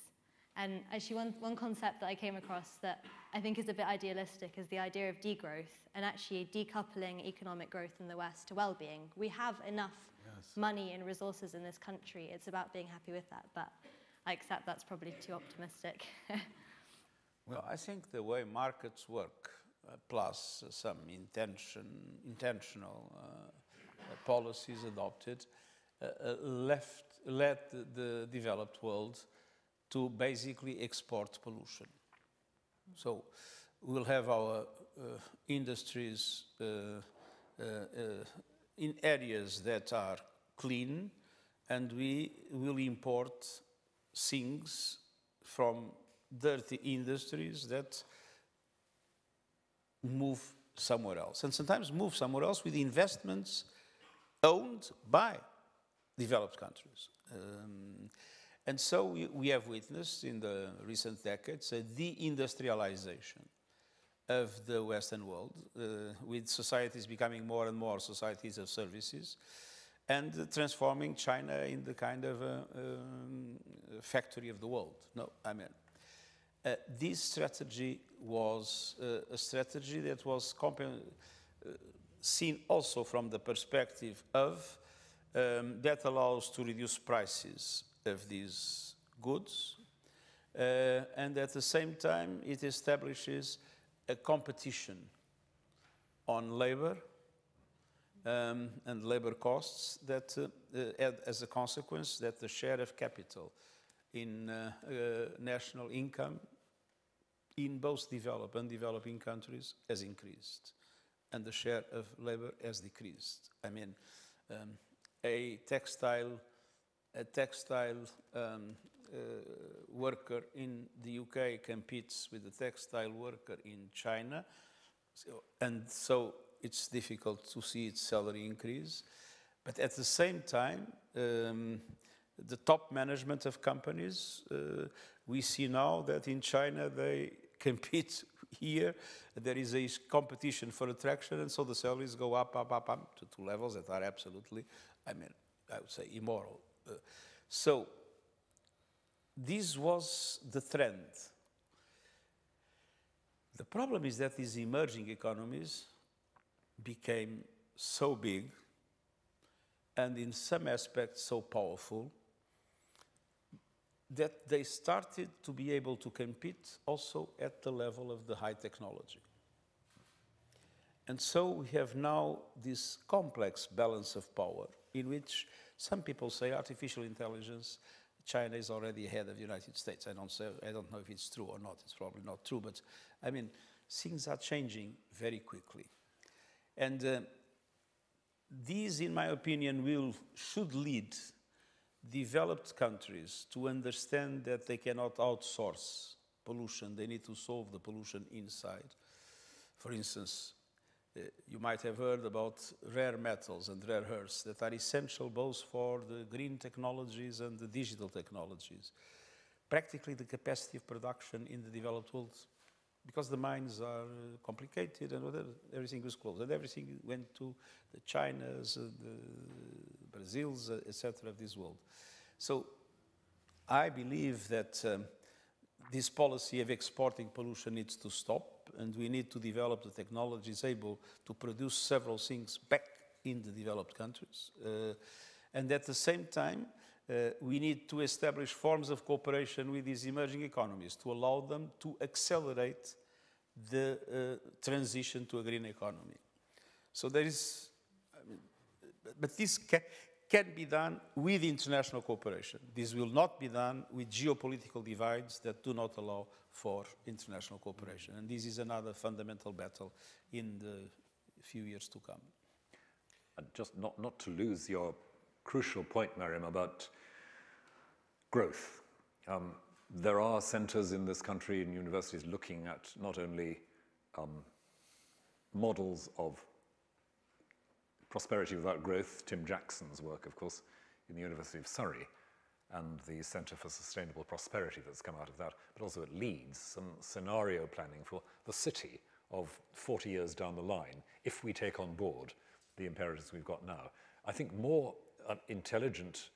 And actually, one, one concept that I came across that I think is a bit idealistic is the idea of degrowth and actually decoupling economic growth in the West to well being. We have enough yes. money and resources in this country, it's about being happy with that, but I accept that's probably too optimistic. well, I think the way markets work plus some intention, intentional uh, uh, policies adopted, left, led the developed world to basically export pollution. So we'll have our uh, industries uh, uh, in areas that are clean, and we will import things from dirty industries that move somewhere else. And sometimes move somewhere else with investments owned by developed countries. Um, and so we, we, have witnessed in the recent decades a deindustrialization of the Western world, uh, with societies becoming more and more societies of services, and transforming China in the kind of a, um, factory of the world. No, I mean, uh, this strategy was uh, a strategy that was uh, seen also from the perspective of um, that allows to reduce prices of these goods, uh, and at the same time it establishes a competition on labor um, and labor costs that uh, uh, as a consequence that the share of capital in uh, uh, national income in both developed and developing countries has increased and the share of labor has decreased. I mean, um, a textile, a textile um, uh, worker in the UK competes with a textile worker in China, so, and so it's difficult to see its salary increase. But at the same time, um, the top management of companies, uh, we see now that in China they compete here. There is a competition for attraction, and so the salaries go up, up, up, up to, to levels that are absolutely, I mean, I would say immoral. Uh, so this was the trend. The problem is that these emerging economies became so big and in some aspects so powerful that they started to be able to compete also at the level of the high technology. And so we have now this complex balance of power in which some people say artificial intelligence, China is already ahead of the United States. I don't, say, I don't know if it's true or not. It's probably not true, but I mean, things are changing very quickly. And uh, these, in my opinion, will, should lead developed countries to understand that they cannot outsource pollution, they need to solve the pollution inside. For instance, uh, you might have heard about rare metals and rare earths that are essential both for the green technologies and the digital technologies. Practically the capacity of production in the developed world, because the mines are uh, complicated and whatever, everything was closed. And everything went to the Chinas, the Brazils, uh, etc. of this world. So I believe that um, this policy of exporting pollution needs to stop and we need to develop the technologies able to produce several things back in the developed countries. Uh, and at the same time, uh, we need to establish forms of cooperation with these emerging economies to allow them to accelerate the uh, transition to a green economy. So there is, but this ca can be done with international cooperation. This will not be done with geopolitical divides that do not allow for international cooperation. And this is another fundamental battle in the few years to come. And just not, not to lose your crucial point, Maryam, about growth. Um, there are centres in this country and universities looking at not only um, models of prosperity without growth, Tim Jackson's work, of course, in the University of Surrey, and the Centre for Sustainable Prosperity that's come out of that, but also at Leeds, some scenario planning for the city of 40 years down the line if we take on board the imperatives we've got now. I think more uh, intelligent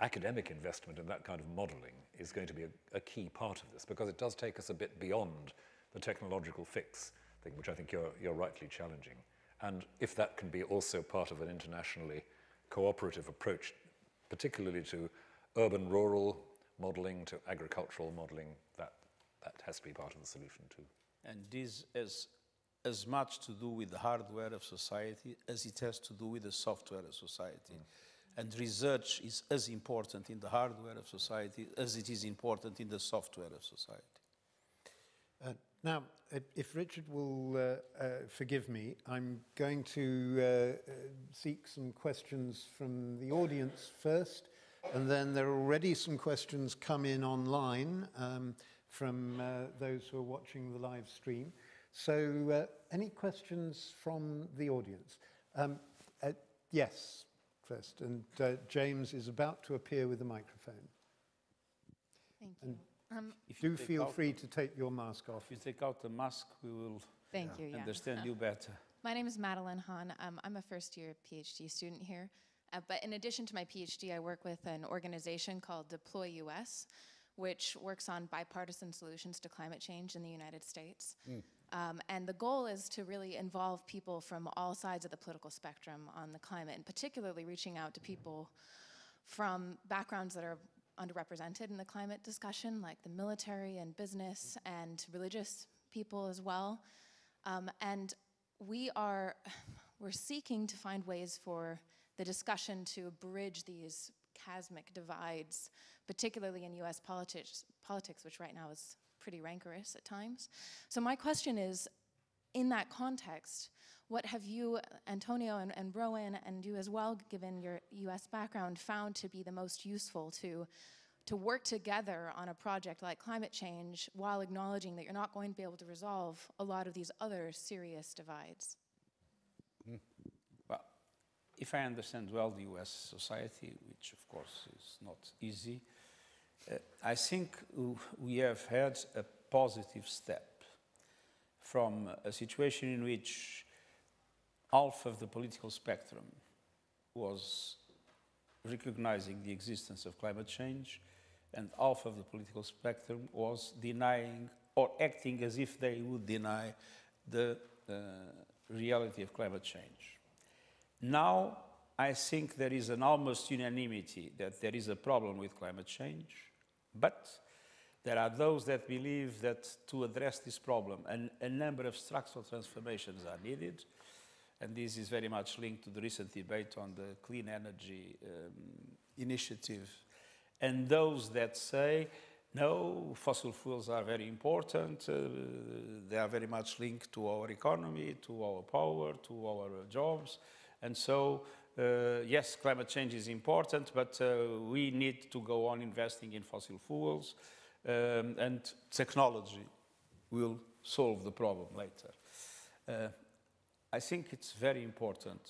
academic investment in that kind of modeling is going to be a, a, key part of this because it does take us a bit beyond the technological fix thing, which I think you're, you're rightly challenging. And if that can be also part of an internationally cooperative approach, particularly to urban rural modeling, to agricultural modeling, that, that has to be part of the solution too. And this has as much to do with the hardware of society as it has to do with the software of society. Mm. And research is as important in the hardware of society as it is important in the software of society. Uh, now, if Richard will uh, uh, forgive me, I'm going to uh, uh, seek some questions from the audience first, and then there are already some questions come in online um, from uh, those who are watching the live stream. So, any questions from the audience? Um, yes, first. And uh, James is about to appear with a microphone. Thank you. And um, if do feel free to take your mask off. If you take out the mask, we will Thank yeah. you, yeah. understand you better. My name is Madeline Hahn. Um, I'm a first year PhD student here. Uh, but in addition to my PhD, I work with an organization called Deploy US, which works on bipartisan solutions to climate change in the United States. Mm. Um, and the goal is to really involve people from all sides of the political spectrum on the climate, and particularly reaching out to people from backgrounds that are underrepresented in the climate discussion, like the military and business and religious people as well. Um, and we are we're seeking to find ways for the discussion to bridge these chasmic divides, particularly in U.S. politics, politics, which right now is pretty rancorous at times. So my question is, in that context, what have you, Antonio and, and Rowan, and you as well, given your US background, found to be the most useful to, to work together on a project like climate change while acknowledging that you're not going to be able to resolve a lot of these other serious divides? Mm. Well, if I understand well the US society, which of course is not easy, uh, I think we have had a positive step from a situation in which half of the political spectrum was recognizing the existence of climate change and half of the political spectrum was denying or acting as if they would deny the uh, reality of climate change. Now, I think there is an almost unanimity that there is a problem with climate change, but there are those that believe that to address this problem, an, a number of structural transformations are needed, and this is very much linked to the recent debate on the clean energy um, initiative. And those that say, no, fossil fuels are very important, uh, they are very much linked to our economy, to our power, to our jobs, and so uh, yes, climate change is important, but uh, we need to go on investing in fossil fuels, um, and technology will solve the problem later. Uh, I think it's very important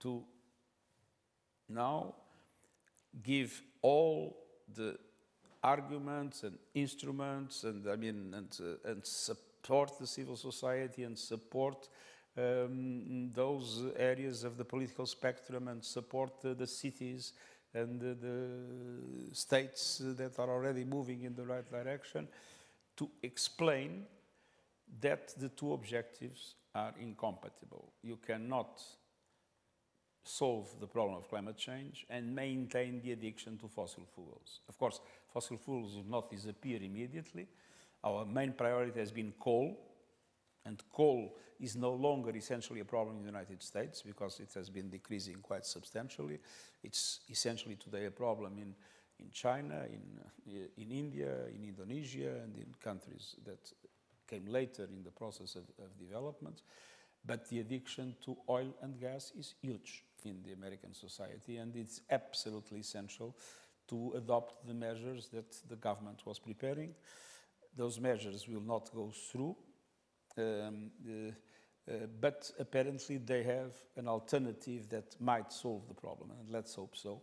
to now give all the arguments and instruments and I mean and, uh, and support the civil society and support um, those areas of the political spectrum and support the, the cities and the, the, states that are already moving in the right direction to explain that the two objectives are incompatible. You cannot solve the problem of climate change and maintain the addiction to fossil fuels. Of course, fossil fuels will not disappear immediately. Our main priority has been coal, And coal is no longer essentially a problem in the United States because it has been decreasing quite substantially. It's essentially today a problem in, in China, in, in India, in Indonesia, and in countries that came later in the process of, of development. But the addiction to oil and gas is huge in the American society, and it's absolutely essential to adopt the measures that the government was preparing. Those measures will not go through, um, uh, uh, but apparently they have an alternative that might solve the problem, and let's hope so.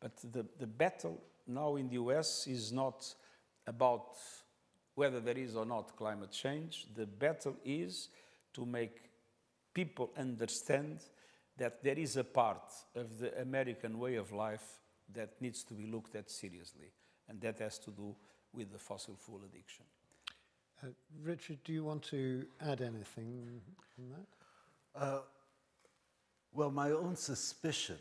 But the, the battle now in the US is not about whether there is or not climate change. The battle is to make people understand that there is a part of the American way of life that needs to be looked at seriously, and that has to do with the fossil fuel addiction. Uh, Richard, do you want to add anything on that? Uh, well, my own suspicion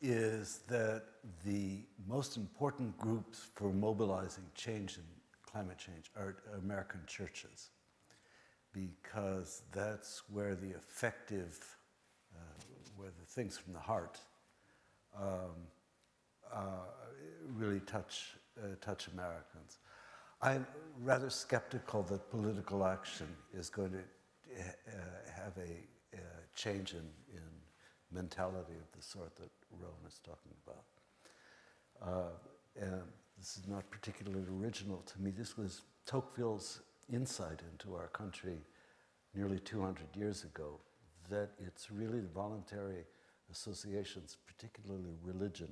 is that the most important groups for mobilizing change in climate change are American churches, because that's where the effective, uh, where the things from the heart um, uh, really touch, uh, touch Americans. I'm rather skeptical that political action is going to uh, have a, a change in, in, mentality of the sort that Rowan is talking about. Uh, and this is not particularly original to me. This was Tocqueville's insight into our country nearly 200 years ago that it's really the voluntary associations, particularly religion,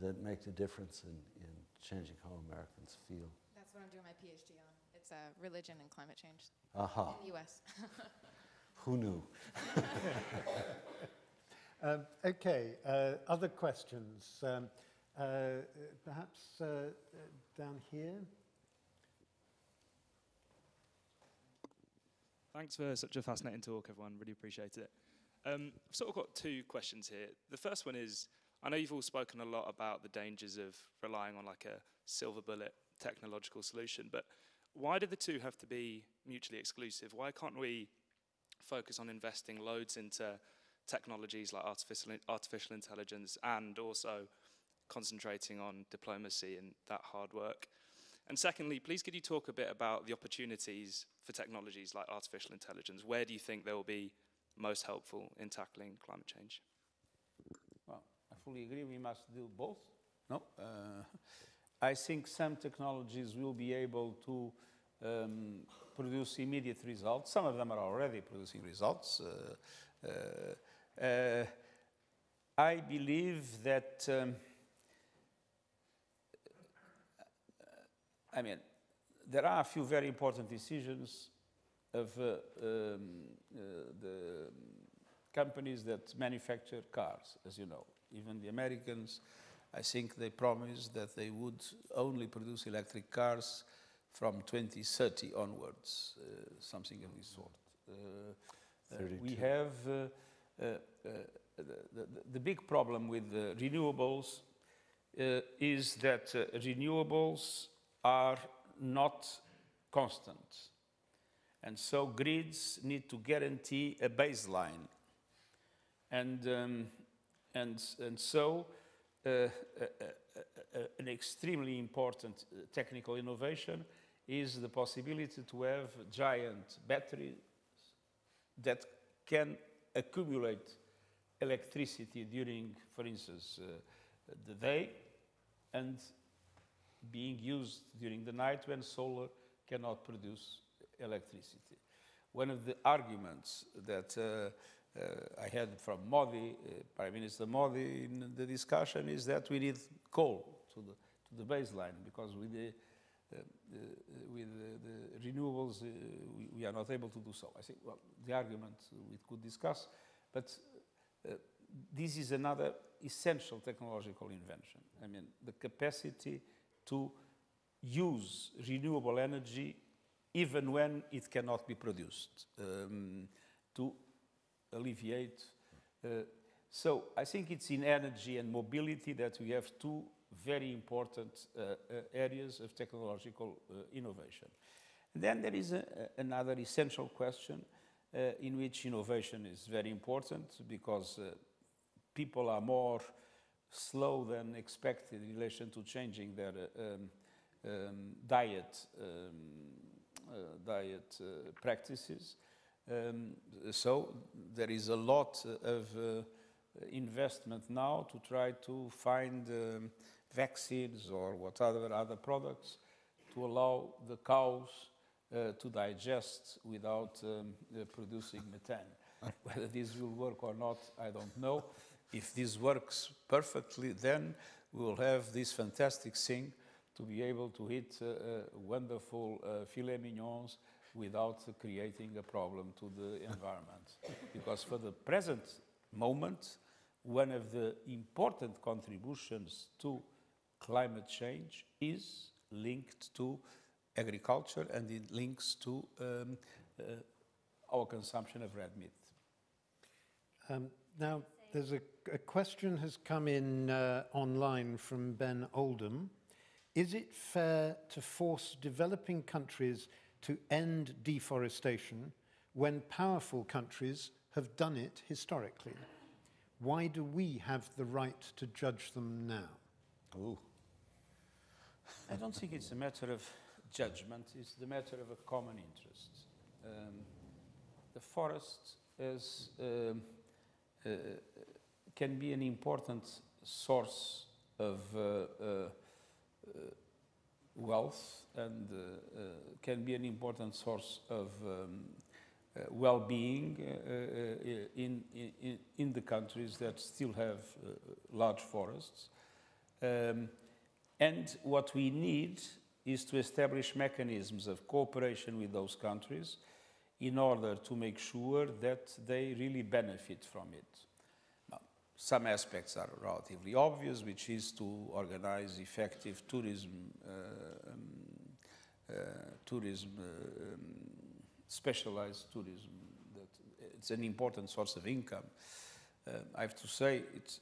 that make the difference in, in changing how Americans feel. That's what I'm doing my PhD on. It's uh, religion and climate change Aha. in the US. Who knew? um, okay, uh, other questions? Um, uh, perhaps uh, down here? Thanks for such a fascinating talk, everyone. Really appreciate it. Um, I've sort of got two questions here. The first one is I know you've all spoken a lot about the dangers of relying on like a silver bullet technological solution, but why do the two have to be mutually exclusive? Why can't we focus on investing loads into technologies like artificial, artificial intelligence and also concentrating on diplomacy and that hard work? And secondly, please could you talk a bit about the opportunities for technologies like artificial intelligence? Where do you think they will be most helpful in tackling climate change? Well, I fully agree we must do both. No, uh, I think some technologies will be able to um, produce immediate results. Some of them are already producing results. Uh, uh, uh I believe that, um, I mean, there are a few very important decisions of uh, um, uh, the companies that manufacture cars, as you know even the Americans, I think they promised that they would only produce electric cars from 2030 onwards, uh, something of this sort. Uh, uh we have uh, uh, the, the, the, big problem with renewables is that renewables are not constant. And so grids need to guarantee a baseline. And um, and, and so, uh, uh, uh, an extremely important technical innovation is the possibility to have giant batteries that can accumulate electricity during, for instance, uh, the day and being used during the night when solar cannot produce electricity. One of the arguments that uh, uh, I had from Modi, uh, Prime Minister Modi, in the discussion is that we need coal to the, to the baseline because with the, uh, with the, the renewables we, we, are not able to do so. I think, well, the argument we could discuss, but this is another essential technological invention. I mean, the capacity to use renewable energy even when it cannot be produced, um, to alleviate. Uh, so I think it's in energy and mobility that we have two very important uh, uh, areas of technological innovation. And Then there is a, another essential question uh, in which innovation is very important because uh, people are more slow than expected in relation to changing their uh, um, um, diet um, uh, diet uh, practices. Um, so there is a lot of uh, investment now to try to find um, vaccines or what other other products to allow the cows uh, to digest without um, uh, producing methane. Whether this will work or not, I don't know. If this works perfectly, then we will have this fantastic thing to be able to eat uh, uh, wonderful uh, filet mignons without creating a problem to the environment. because for the present moment, one of the important contributions to climate change is linked to agriculture and it links to um, uh, our consumption of red meat. Um, now, there's a, a, question has come in uh, online from Ben Oldham. Is it fair to force developing countries to end deforestation when powerful countries have done it historically? Why do we have the right to judge them now? Ooh. I don't think it's a matter of judgment, it's the matter of a common interest. Um, the forest is, um, can be an important source of uh, uh, wealth and uh, uh, can be an important source of um, uh, well-being in, in, in the countries that still have large forests. Um, and what we need is to establish mechanisms of cooperation with those countries in order to make sure that they really benefit from it. Some aspects are relatively obvious, which is to organize effective tourism, uh, um, uh, tourism, uh, um, specialized tourism. That it's an important source of income. Uh, I have to say, it's,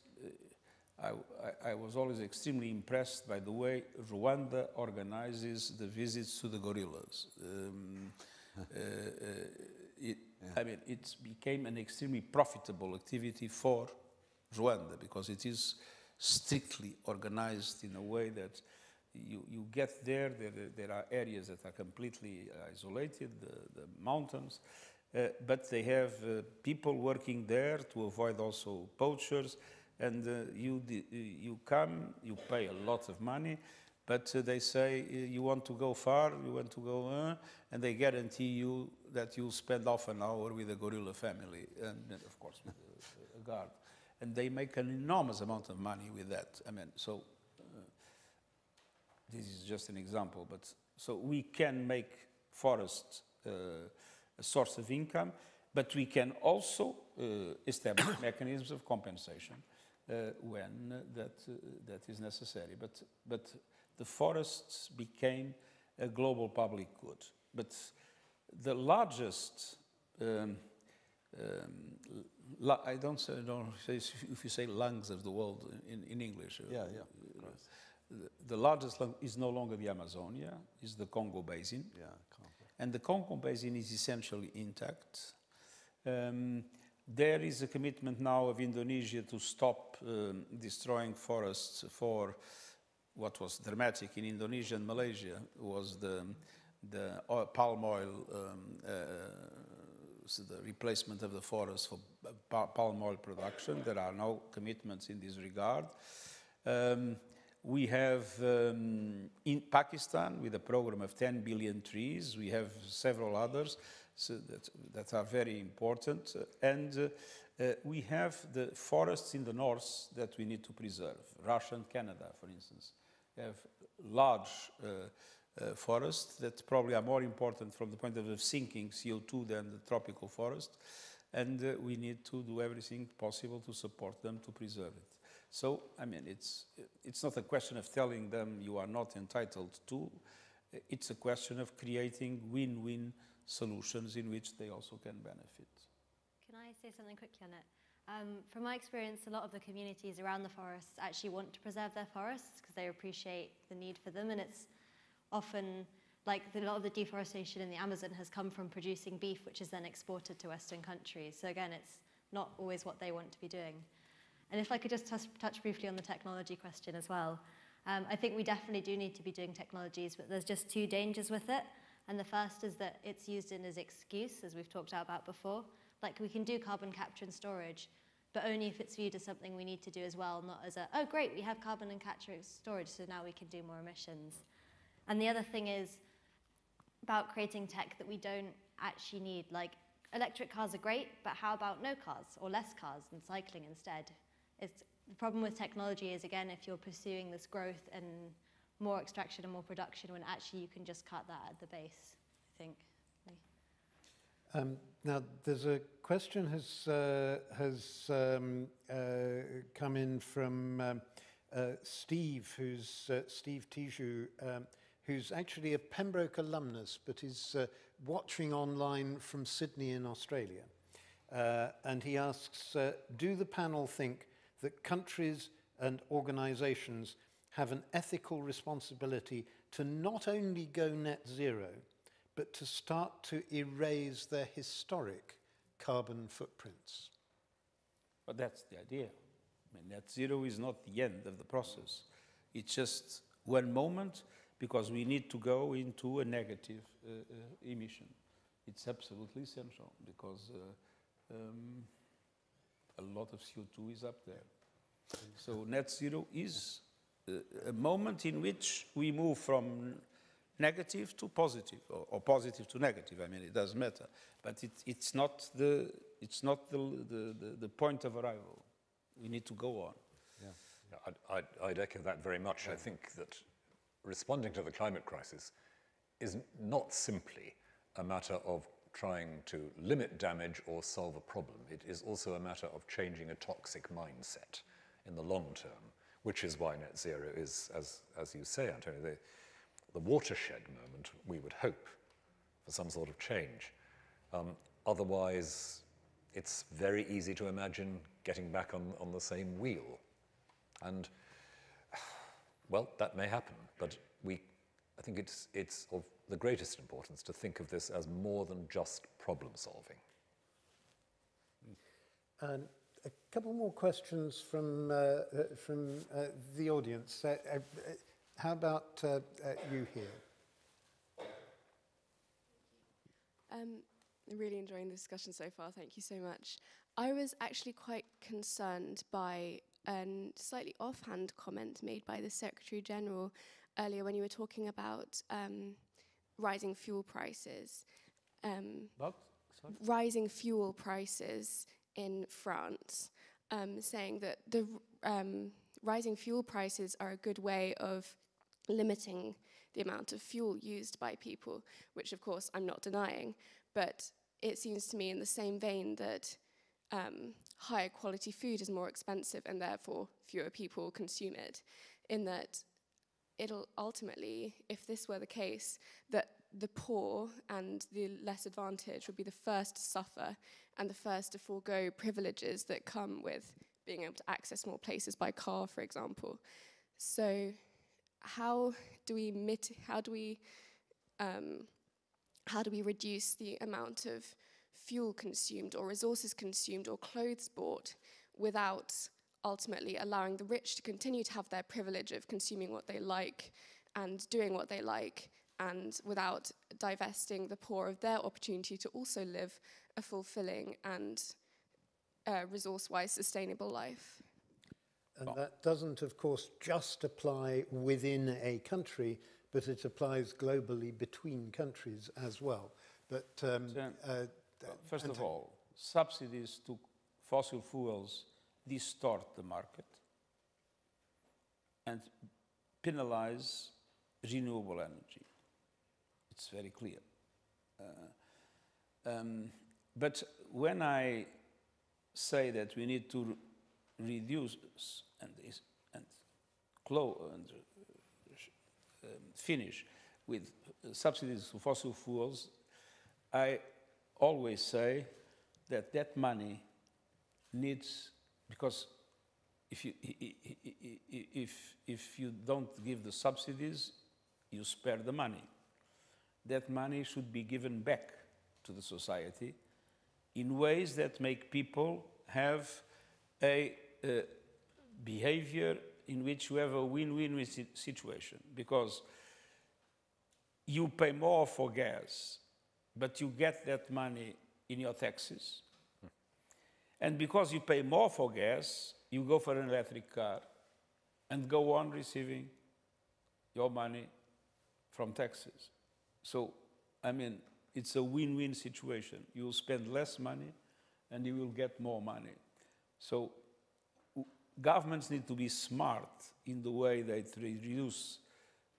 uh, I, I, was always extremely impressed by the way Rwanda organizes the visits to the gorillas. Um, it, yeah. I mean, it became an extremely profitable activity for Rwanda because it is strictly organized in a way that you, you get there, there, there are areas that are completely isolated, the, the mountains, uh, but they have uh, people working there to avoid also poachers, and uh, you, you come, you pay a lot of money, but uh, they say uh, you want to go far, you want to go, uh, and they guarantee you that you'll spend half an hour with a gorilla family, and of course with a, a guard and they make an enormous amount of money with that. I mean, so uh, this is just an example, but so we can make forests uh, a source of income, but we can also uh, establish mechanisms of compensation uh, when that, uh, that is necessary. But, but the forests became a global public good. But the largest um, um, I don't say, don't say if you say lungs of the world in, in English. Uh, yeah, yeah. The, the, largest lung is no longer the Amazonia, is the Congo Basin. Yeah, Congo. And the Congo Basin is essentially intact. Um, there is a commitment now of Indonesia to stop um, destroying forests for what was dramatic in Indonesia and Malaysia was the, the oil, palm oil um, uh, the replacement of the forest for palm oil production. There are no commitments in this regard. Um, we have um, in Pakistan with a program of 10 billion trees. We have several others so that, that are very important. And uh, uh, we have the forests in the north that we need to preserve. Russia and Canada, for instance, have large uh, uh, forests that probably are more important from the point of view of sinking CO2 than the tropical forest. And uh, we need to do everything possible to support them to preserve it. So, I mean, it's, it's not a question of telling them you are not entitled to. It's a question of creating win-win solutions in which they also can benefit. Can I say something quickly on it? Um, from my experience, a lot of the communities around the forests actually want to preserve their forests because they appreciate the need for them, and it's often like a lot of the deforestation in the Amazon has come from producing beef, which is then exported to Western countries. So again, it's not always what they want to be doing. And if I could just touch, briefly on the technology question as well. Um, I think we definitely do need to be doing technologies, but there's just two dangers with it. And the first is that it's used in as excuse, as we've talked about before. Like we can do carbon capture and storage, but only if it's viewed as something we need to do as well, not as a, oh great, we have carbon and capture and storage, so now we can do more emissions. And the other thing is, about creating tech that we don't actually need. Like electric cars are great, but how about no cars or less cars and cycling instead? It's, the problem with technology is, again, if you're pursuing this growth and more extraction and more production, when actually you can just cut that at the base, I think. Um, now, there's a question has, uh, has um, uh, come in from um, uh, Steve, who's uh, Steve Tiju, um, who's actually a Pembroke alumnus, but is uh, watching online from Sydney in Australia. Uh, and he asks, do the panel think that countries and organizations have an ethical responsibility to not only go net zero, but to start to erase their historic carbon footprints? But that's the idea. I mean, net zero is not the end of the process. It's just one moment because we need to go into a negative uh, uh, emission. It's absolutely essential because uh, um, a lot of CO2 is up there. So net zero is uh, a moment in which we move from negative to positive, or, or, positive to negative. I mean, it doesn't matter. But it, it's not, the, it's not the, the, the, the point of arrival. We need to go on. Yeah. yeah I'd, I'd, I'd, echo that very much. Yeah. I think that responding to the climate crisis is not simply a matter of trying to limit damage or solve a problem. It is also a matter of changing a toxic mindset in the long term, which is why net zero is, as, as you say, Antonio, the, the watershed moment, we would hope, for some sort of change. Um, otherwise, it's very easy to imagine getting back on, on the same wheel. And well, that may happen, but we, I think it's, it's of the greatest importance to think of this as more than just problem solving. And a couple more questions from, uh, from uh, the audience. Uh, uh, how about uh, you here? Um, really enjoying the discussion so far. Thank you so much. I was actually quite concerned by a slightly offhand comment made by the Secretary General earlier when you were talking about um, rising fuel prices. Um, what? Sorry? Rising fuel prices in France, um, saying that the um, rising fuel prices are a good way of limiting the amount of fuel used by people, which of course I'm not denying, but it seems to me in the same vein that um, higher quality food is more expensive and therefore fewer people consume it. In that it'll ultimately, if this were the case, that the poor and the less advantaged would be the first to suffer and the first to forego privileges that come with being able to access more places by car, for example. So, how do we mit- how do we um, how do we reduce the amount of fuel consumed or resources consumed or clothes bought without ultimately allowing the rich to continue to have their privilege of consuming what they like and doing what they like and without divesting the poor of their opportunity to also live a fulfilling and uh, resource-wise sustainable life. And that doesn't, of course, just apply within a country, but it applies globally between countries as well. But um, uh, First of all, subsidies to fossil fuels distort the market and penalize renewable energy. It's very clear. Uh, um, but when I say that we need to reduce and, and close and uh, finish with subsidies to fossil fuels, I always say that that money needs, because if you, if, if you don't give the subsidies, you spare the money. that money should be given back to the society in ways that make people have a uh, behavior in which you have a win-win situation because you pay more for gas, but you get that money in your taxes. And because you pay more for gas, you go for an electric car and go on receiving your money from taxes. So, I mean, it's a win-win situation. You'll spend less money and you will get more money. So governments need to be smart in the way they reduce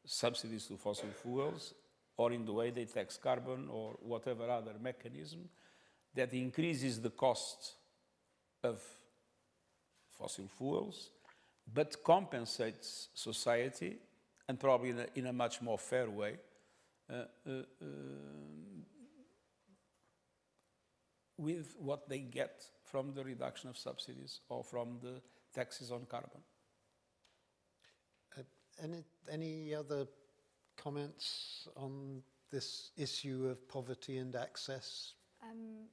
subsidies to fossil fuels or in the way they tax carbon or whatever other mechanism that increases the cost of fossil fuels but compensates society and probably in a, in a much more fair way uh, uh, uh, with what they get from the reduction of subsidies or from the taxes on carbon. Uh, any, any other comments on this issue of poverty and access? Um,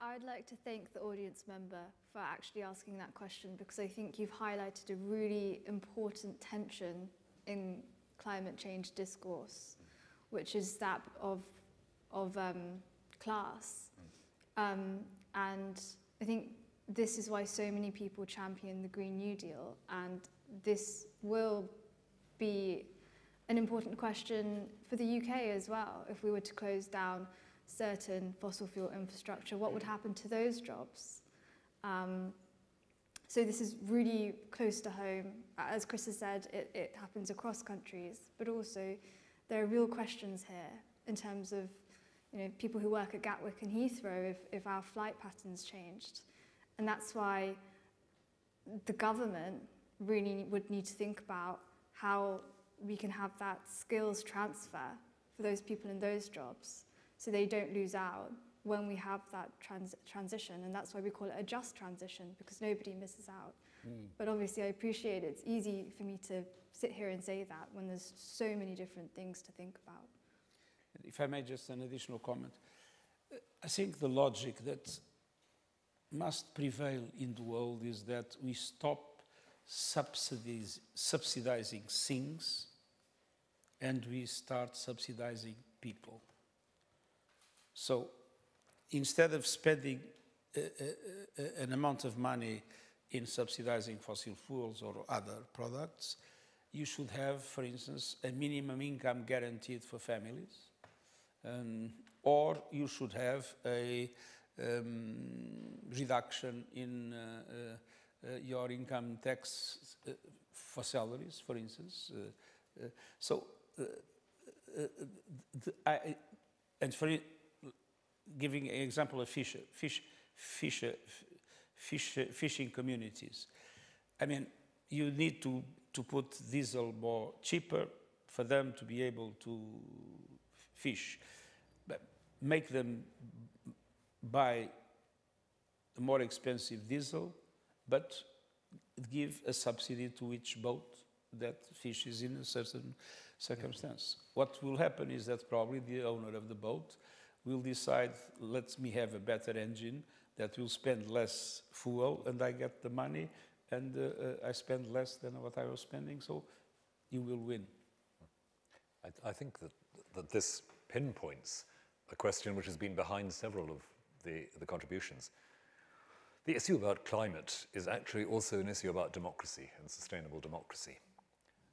I, would like to thank the audience member for actually asking that question because I think you've highlighted a really important tension in climate change discourse, which is that of, of um, class. Um, and I think this is why so many people champion the Green New Deal, and this will be an important question for the UK as well. If we were to close down certain fossil fuel infrastructure, what would happen to those jobs? Um, so this is really close to home. As Chris has said, it, it happens across countries, but also there are real questions here in terms of you know, people who work at Gatwick and Heathrow if, if our flight patterns changed. And that's why the government really would need to think about how we can have that skills transfer for those people in those jobs so they don't lose out when we have that trans transition. And that's why we call it a just transition because nobody misses out. Mm. But obviously, I appreciate it. It's easy for me to sit here and say that when there's so many different things to think about. If I may, just an additional comment. I think the logic that must prevail in the world is that we stop subsidizing things and we start subsidizing people. So instead of spending a, a, a, an amount of money in subsidizing fossil fuels or other products, you should have, for instance, a minimum income guaranteed for families, um, or you should have a um, reduction in uh, uh, uh, your income tax for salaries, for instance. so, the, I, and for giving an example of fish, fish, fish, fish, fishing communities. I mean, you need to, to put diesel more cheaper for them to be able to fish. But make them buy a more expensive diesel, but give a subsidy to each boat that fishes in a certain circumstance. What will happen is that probably the owner of the boat will decide, let me have a better engine that will spend less fuel and I get the money and uh, uh, I spend less than what I was spending, so you will win. I, I think that, that this pinpoints a question which has been behind several of the, the contributions. The issue about climate is actually also an issue about democracy and sustainable democracy.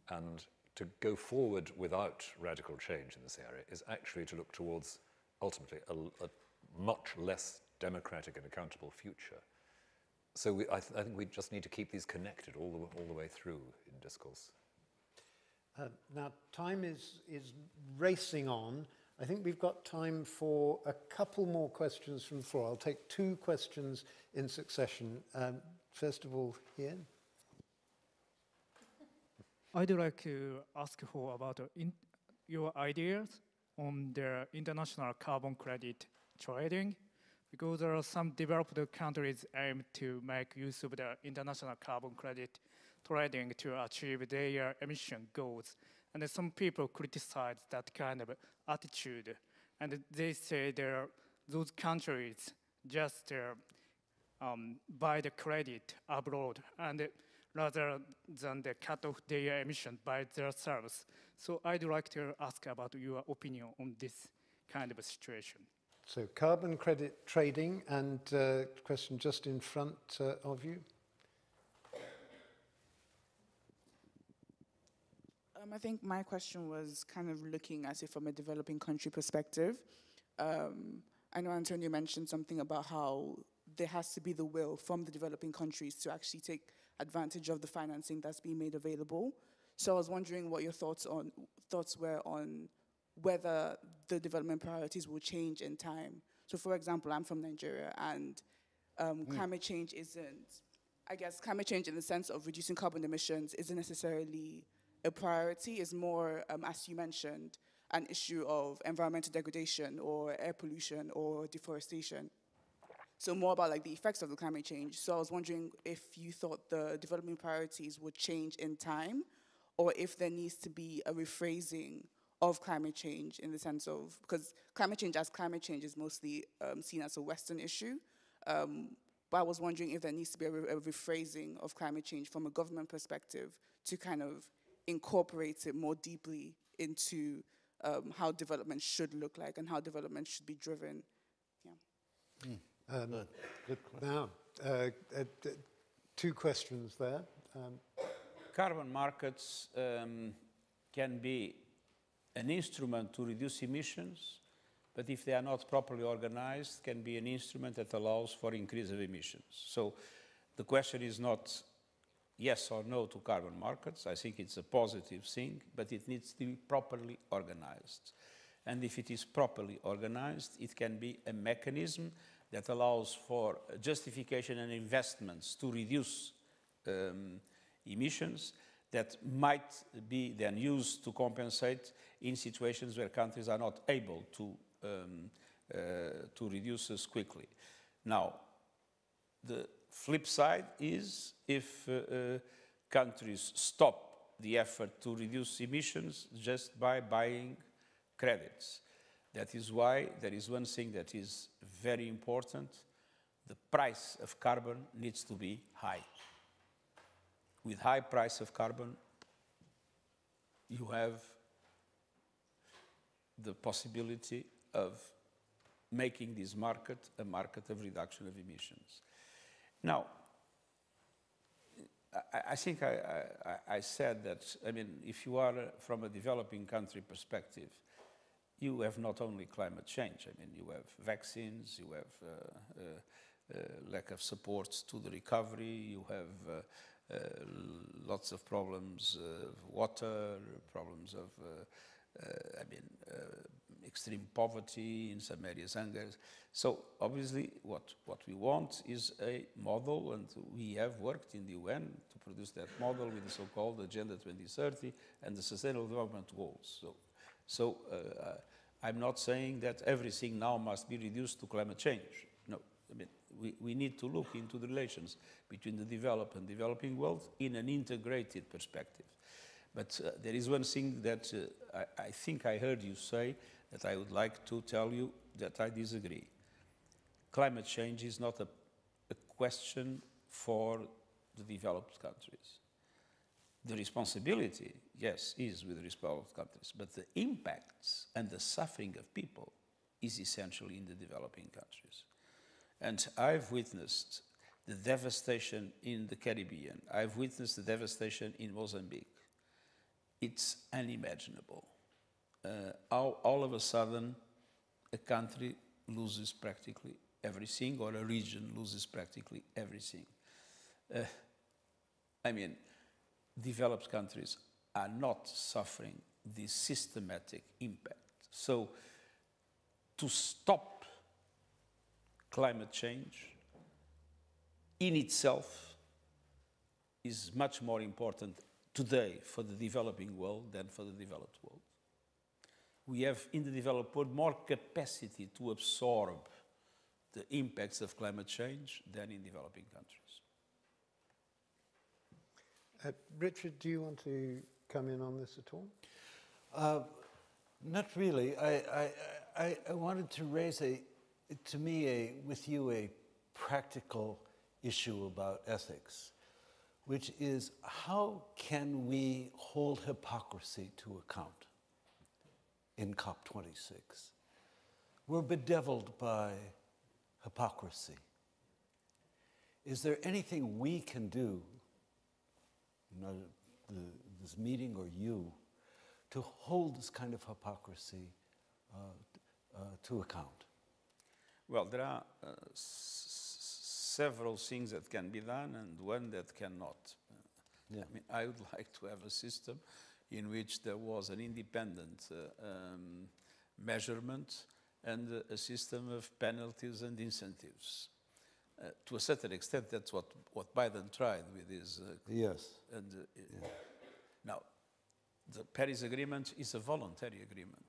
And to go forward without radical change in this area is actually to look towards, ultimately, a, a much less democratic and accountable future. So we, I, th I, think we just need to keep these connected all the, all the way through in discourse. Uh, now, time is, is racing on. I think we've got time for a couple more questions from the floor. I'll take two questions in succession. Um, first of all, here. I'd like to ask for about your ideas on the international carbon credit trading, because there are some developed countries aim to make use of the international carbon credit trading to achieve their emission goals. And some people criticize that kind of attitude. And they say there those countries just uh, um, buy the credit abroad and rather than the cut off their emission by themselves. So I'd like to ask about your opinion on this kind of situation. So carbon credit trading and uh, question just in front uh, of you. Um, I think my question was kind of looking at it from a developing country perspective. Um, I know Antonio mentioned something about how there has to be the will from the developing countries to actually take advantage of the financing that's being made available. So I was wondering what your thoughts on thoughts were on whether the development priorities will change in time. So, for example, I'm from Nigeria, and um, mm. climate change isn't. I guess climate change, in the sense of reducing carbon emissions, isn't necessarily a priority. is more, um, as you mentioned, an issue of environmental degradation or air pollution or deforestation. So more about like the effects of the climate change. So I was wondering if you thought the development priorities would change in time or if there needs to be a rephrasing of climate change in the sense of, because climate change as climate change is mostly um, seen as a Western issue. Um, but I was wondering if there needs to be a, re a rephrasing of climate change from a government perspective to kind of incorporate it more deeply into um, how development should look like and how development should be driven. Yeah. Mm. Um, good. Good now, uh, uh, two questions there. Um, Carbon markets um, can be an instrument to reduce emissions, but if they are not properly organized, can be an instrument that allows for increase of emissions. So the question is not yes or no to carbon markets. I think it's a positive thing, but it needs to be properly organized. And if it is properly organized, it can be a mechanism that allows for justification and investments to reduce um, emissions that might be then used to compensate in situations where countries are not able to, um, uh, to reduce as quickly. Now, the flip side is if uh, uh, countries stop the effort to reduce emissions just by buying credits. That is why there is one thing that is very important. The price of carbon needs to be high. With high price of carbon, you have the possibility of making this market a market of reduction of emissions. Now, I, think I, I, I, said that, I mean, if you are from a developing country perspective, you have not only climate change, I mean, you have vaccines, you have uh, uh, uh, lack of support to the recovery, you have uh, uh, lots of problems of water, problems of, uh, I mean, extreme poverty in some areas, hunger. So obviously what, what we want is a model, and we have worked in the UN to produce that model with the so-called Agenda 2030 and the Sustainable Development Goals. So so uh, I'm not saying that everything now must be reduced to climate change. No, I mean, we, we need to look into the relations between the developed and developing world in an integrated perspective. But uh, there is one thing that uh, I, I, think I heard you say that I would like to tell you that I disagree. Climate change is not a, a question for the developed countries. The responsibility, yes, is with the developed countries, but the impacts and the suffering of people is essentially in the developing countries. And I've witnessed the devastation in the Caribbean. I've witnessed the devastation in Mozambique. It's unimaginable. Uh, how all of a sudden a country loses practically everything or a region loses practically everything. Uh, I mean, developed countries are not suffering this systematic impact. So to stop climate change in itself is much more important today for the developing world than for the developed world. We have in the developed world more capacity to absorb the impacts of climate change than in developing countries. Uh, Richard, do you want to come in on this at all? Uh, not really. I, I, I, I wanted to raise a, to me, a, with you, a practical issue about ethics, which is how can we hold hypocrisy to account in COP26? We're bedeviled by hypocrisy. Is there anything we can do, not the, this meeting or you, to hold this kind of hypocrisy uh, uh, to account? Well, there are uh, several things that can be done and one that cannot. Yeah. I mean, I would like to have a system in which there was an independent uh, um, measurement and uh, a system of penalties and incentives. Uh, to a certain extent, that's what, what Biden tried with his. Uh, yes. And yeah. now, the Paris Agreement is a voluntary agreement.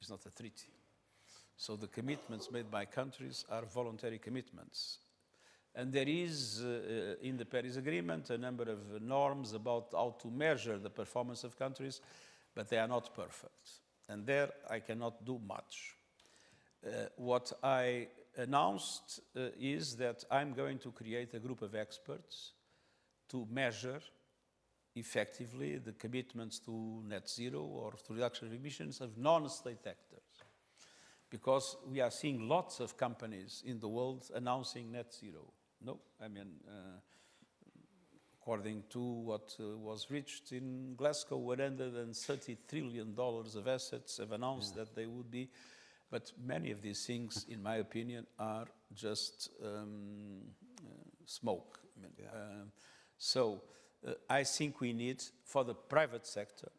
It's not a treaty. So the commitments made by countries are voluntary commitments. And there is, uh, in the Paris Agreement, a number of norms about how to measure the performance of countries, but they are not perfect. And there I cannot do much. Uh, what I announced uh, is that I'm going to create a group of experts to measure effectively the commitments to net zero or to reduction of emissions of non-state actors. Because we are seeing lots of companies in the world announcing net zero. No, I mean, uh, according to what uh, was reached in Glasgow, 130 trillion dollars of assets have announced yeah. that they would be. But many of these things, in my opinion, are just um, uh, smoke. I mean, yeah. Um, so uh, I think we need, for the private sector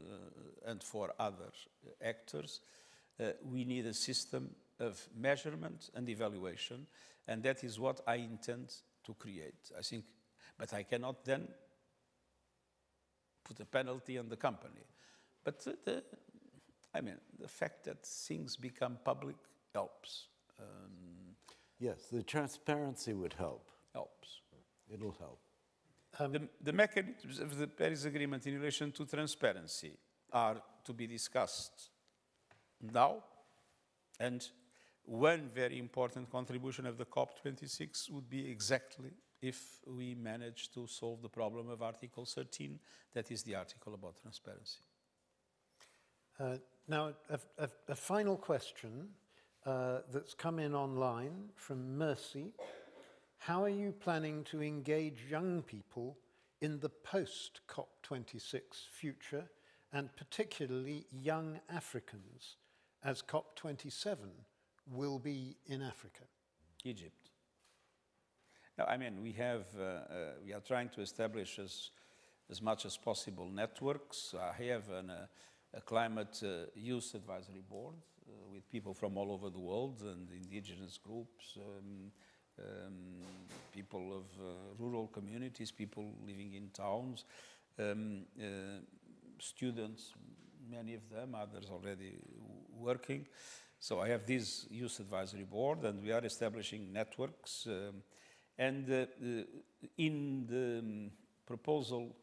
uh, and for other actors, uh, we need a system of measurement and evaluation, and that is what I intend to create. I think, but I cannot then put a penalty on the company. But the, the I mean, the fact that things become public helps. Um, yes, the transparency would help. Helps. It'll help. Um, the, the, mechanisms of the Paris Agreement in relation to transparency are to be discussed now. And one very important contribution of the COP26 would be exactly if we manage to solve the problem of Article 13, that is the article about transparency. Uh, now, a, a, a, final question uh, that's come in online from Mercy how are you planning to engage young people in the post COP26 future, and particularly young Africans, as COP27 will be in Africa? Egypt. No, I mean, we have, uh, uh, we are trying to establish as, as much as possible networks. I have an, uh, a climate youth advisory board uh, with people from all over the world and indigenous groups, um, um, people of uh, rural communities, people living in towns, um, uh, students, many of them, others already working. So I have this youth advisory board and we are establishing networks. Um, and uh, in the um, proposal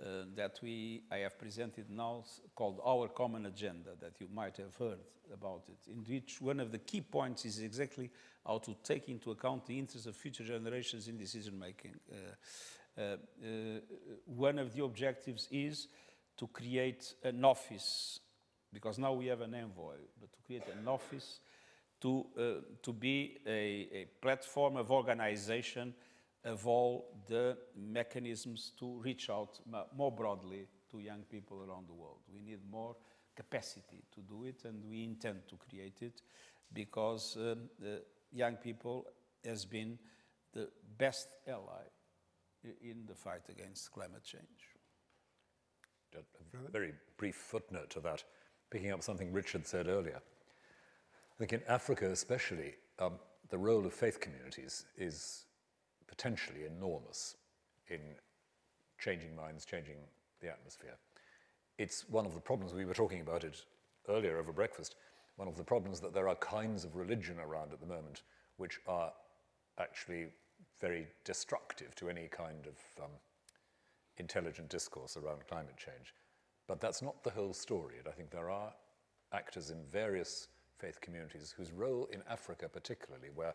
uh, that we, I have presented now called Our Common Agenda that you might have heard about it, in which one of the key points is exactly how to take into account the interests of future generations in decision making. Uh, uh, uh, one of the objectives is to create an office, because now we have an envoy, but to create an office to, uh, to be a, a platform of organization of all the mechanisms to reach out more broadly to young people around the world. We need more capacity to do it, and we intend to create it because um, young people has been the best ally in the fight against climate change. A very brief footnote to that, picking up something Richard said earlier. I think in Africa especially, um, the role of faith communities is potentially enormous in changing minds, changing the atmosphere. It's one of the problems, we were talking about it earlier over breakfast, one of the problems that there are kinds of religion around at the moment which are actually very destructive to any kind of um, intelligent discourse around climate change. But that's not the whole story. And I think there are actors in various faith communities whose role in Africa, particularly, where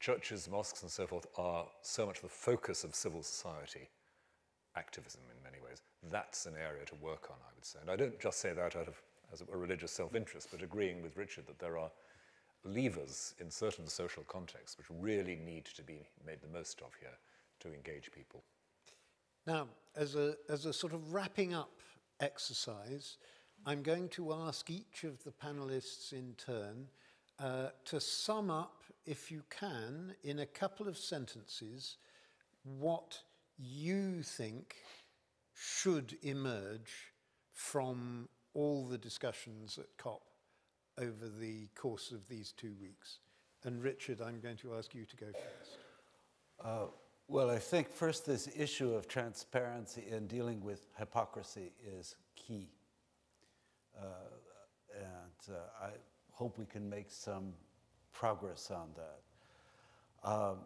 churches, mosques, and so forth are so much the focus of civil society activism in many ways. That's an area to work on, I would say. And I don't just say that out of as a religious self-interest, but agreeing with Richard that there are levers in certain social contexts which really need to be made the most of here to engage people. Now, as a, as a sort of wrapping up exercise, I'm going to ask each of the panelists in turn uh, to sum up, if you can, in a couple of sentences, what you think should emerge from all the discussions at COP over the course of these two weeks. And Richard, I'm going to ask you to go first. Uh, well, I think first this issue of transparency and dealing with hypocrisy is key. Uh, and uh, I hope we can make some progress on that. Um,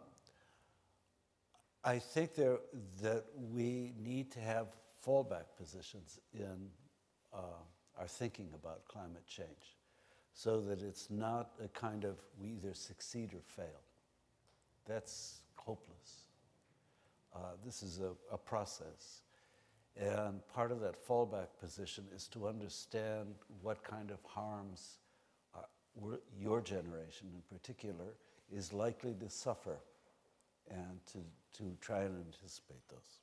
I think there, that we need to have fallback positions in uh, our thinking about climate change so that it's not a kind of we either succeed or fail. That's hopeless. Uh, this is a, a process. And part of that fallback position is to understand what kind of harms uh, your generation in particular is likely to suffer and to, to try and anticipate those.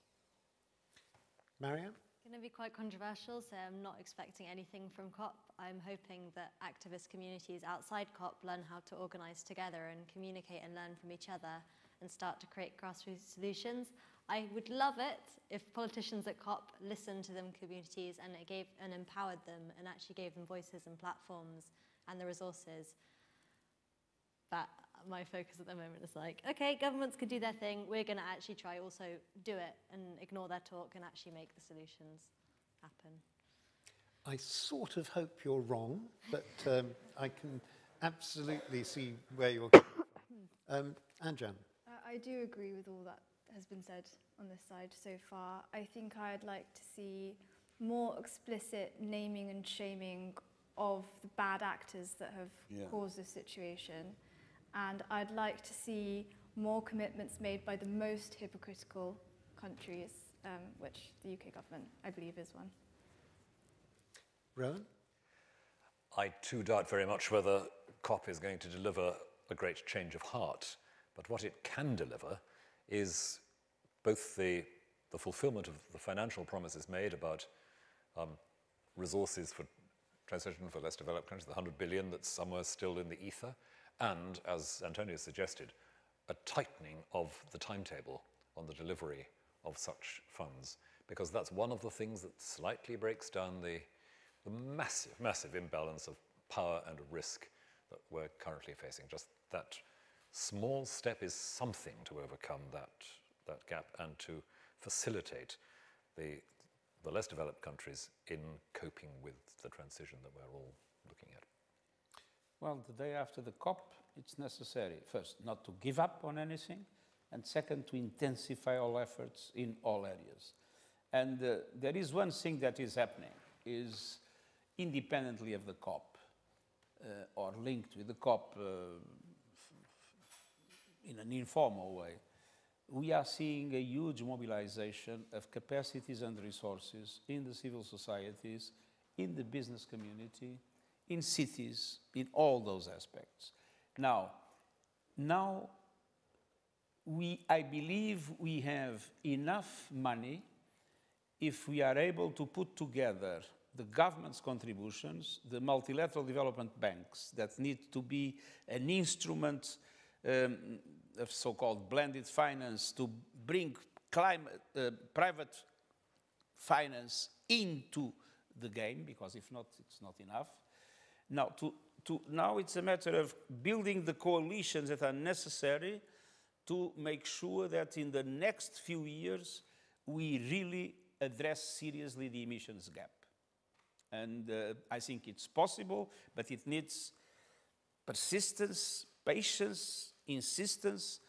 Maryam? going to be quite controversial, so I'm not expecting anything from COP. I'm hoping that activist communities outside COP learn how to organise together and communicate and learn from each other and start to create grassroots solutions. I would love it if politicians at COP listened to them communities and it gave and empowered them and actually gave them voices and platforms and the resources. But my focus at the moment is like, okay, governments can do their thing. We're going to actually try also do it and ignore their talk and actually make the solutions happen. I sort of hope you're wrong, but um, I can absolutely see where you're going. Um, Anjum. I do agree with all that has been said on this side so far. I think I'd like to see more explicit naming and shaming of the bad actors that have yeah. caused this situation and I'd like to see more commitments made by the most hypocritical countries, um, which the UK government, I believe, is one. Rowan? I too doubt very much whether COP is going to deliver a great change of heart, but what it can deliver is both the, the fulfillment of the financial promises made about um, resources for transition for less developed countries, the 100 billion that's somewhere still in the ether, and, as Antonio suggested, a tightening of the timetable on the delivery of such funds, because that's one of the things that slightly breaks down the, the massive, massive imbalance of power and risk that we're currently facing. Just that small step is something to overcome that, that gap and to facilitate the, the less developed countries in coping with the transition that we're all looking at. Well, the day after the COP, it's necessary, first, not to give up on anything, and second, to intensify all efforts in all areas. And uh, there is one thing that is happening, is independently of the COP, uh, or linked with the COP uh, in an informal way, we are seeing a huge mobilization of capacities and resources in the civil societies, in the business community, in cities, in all those aspects. Now, now we, I believe we have enough money if we are able to put together the government's contributions, the multilateral development banks that need to be an instrument um, of so-called blended finance to bring climate, uh, private finance into the game, because if not, it's not enough. Now, to, to, now it's a matter of building the coalitions that are necessary to make sure that in the next few years we really address seriously the emissions gap. And uh, I think it's possible, but it needs persistence, patience, insistence,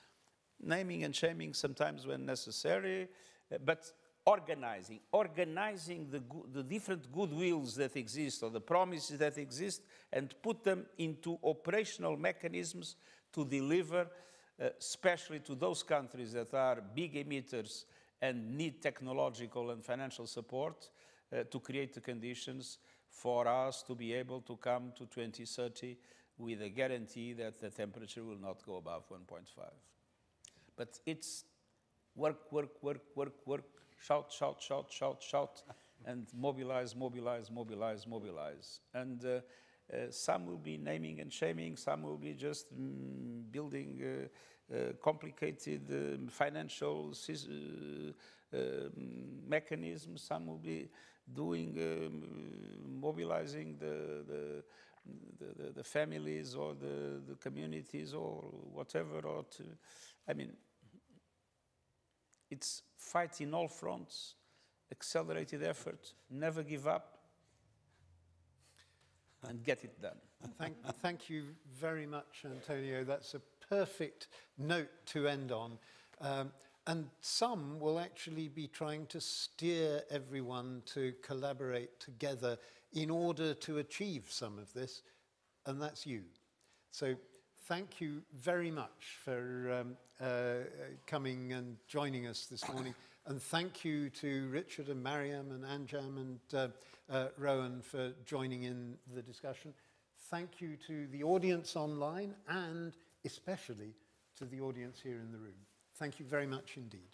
naming and shaming sometimes when necessary. Uh, but organizing, organizing the, the different goodwills that exist or the promises that exist and put them into operational mechanisms to deliver, uh, especially to those countries that are big emitters and need technological and financial support uh, to create the conditions for us to be able to come to 2030 with a guarantee that the temperature will not go above 1.5. But it's work, work, work, work, work, shout, shout, shout, shout, shout, and mobilize, mobilize, mobilize, mobilize. And uh, uh, some will be naming and shaming, some will be just mm, building uh, uh, complicated um, financial sys- uh, um, mechanisms, some will be doing, um, mobilizing the, the, the, the, the families or the, the communities or whatever, or to, I mean, it's fight in all fronts, accelerated effort, never give up, and get it done. Thank, thank you very much, António. That's a perfect note to end on. Um, and some will actually be trying to steer everyone to collaborate together in order to achieve some of this, and that's you. So thank you very much for um, uh, coming and joining us this morning. And thank you to Richard and Maryam and Anjum and uh, uh, Rowan for joining in the discussion. Thank you to the audience online and especially to the audience here in the room. Thank you very much indeed.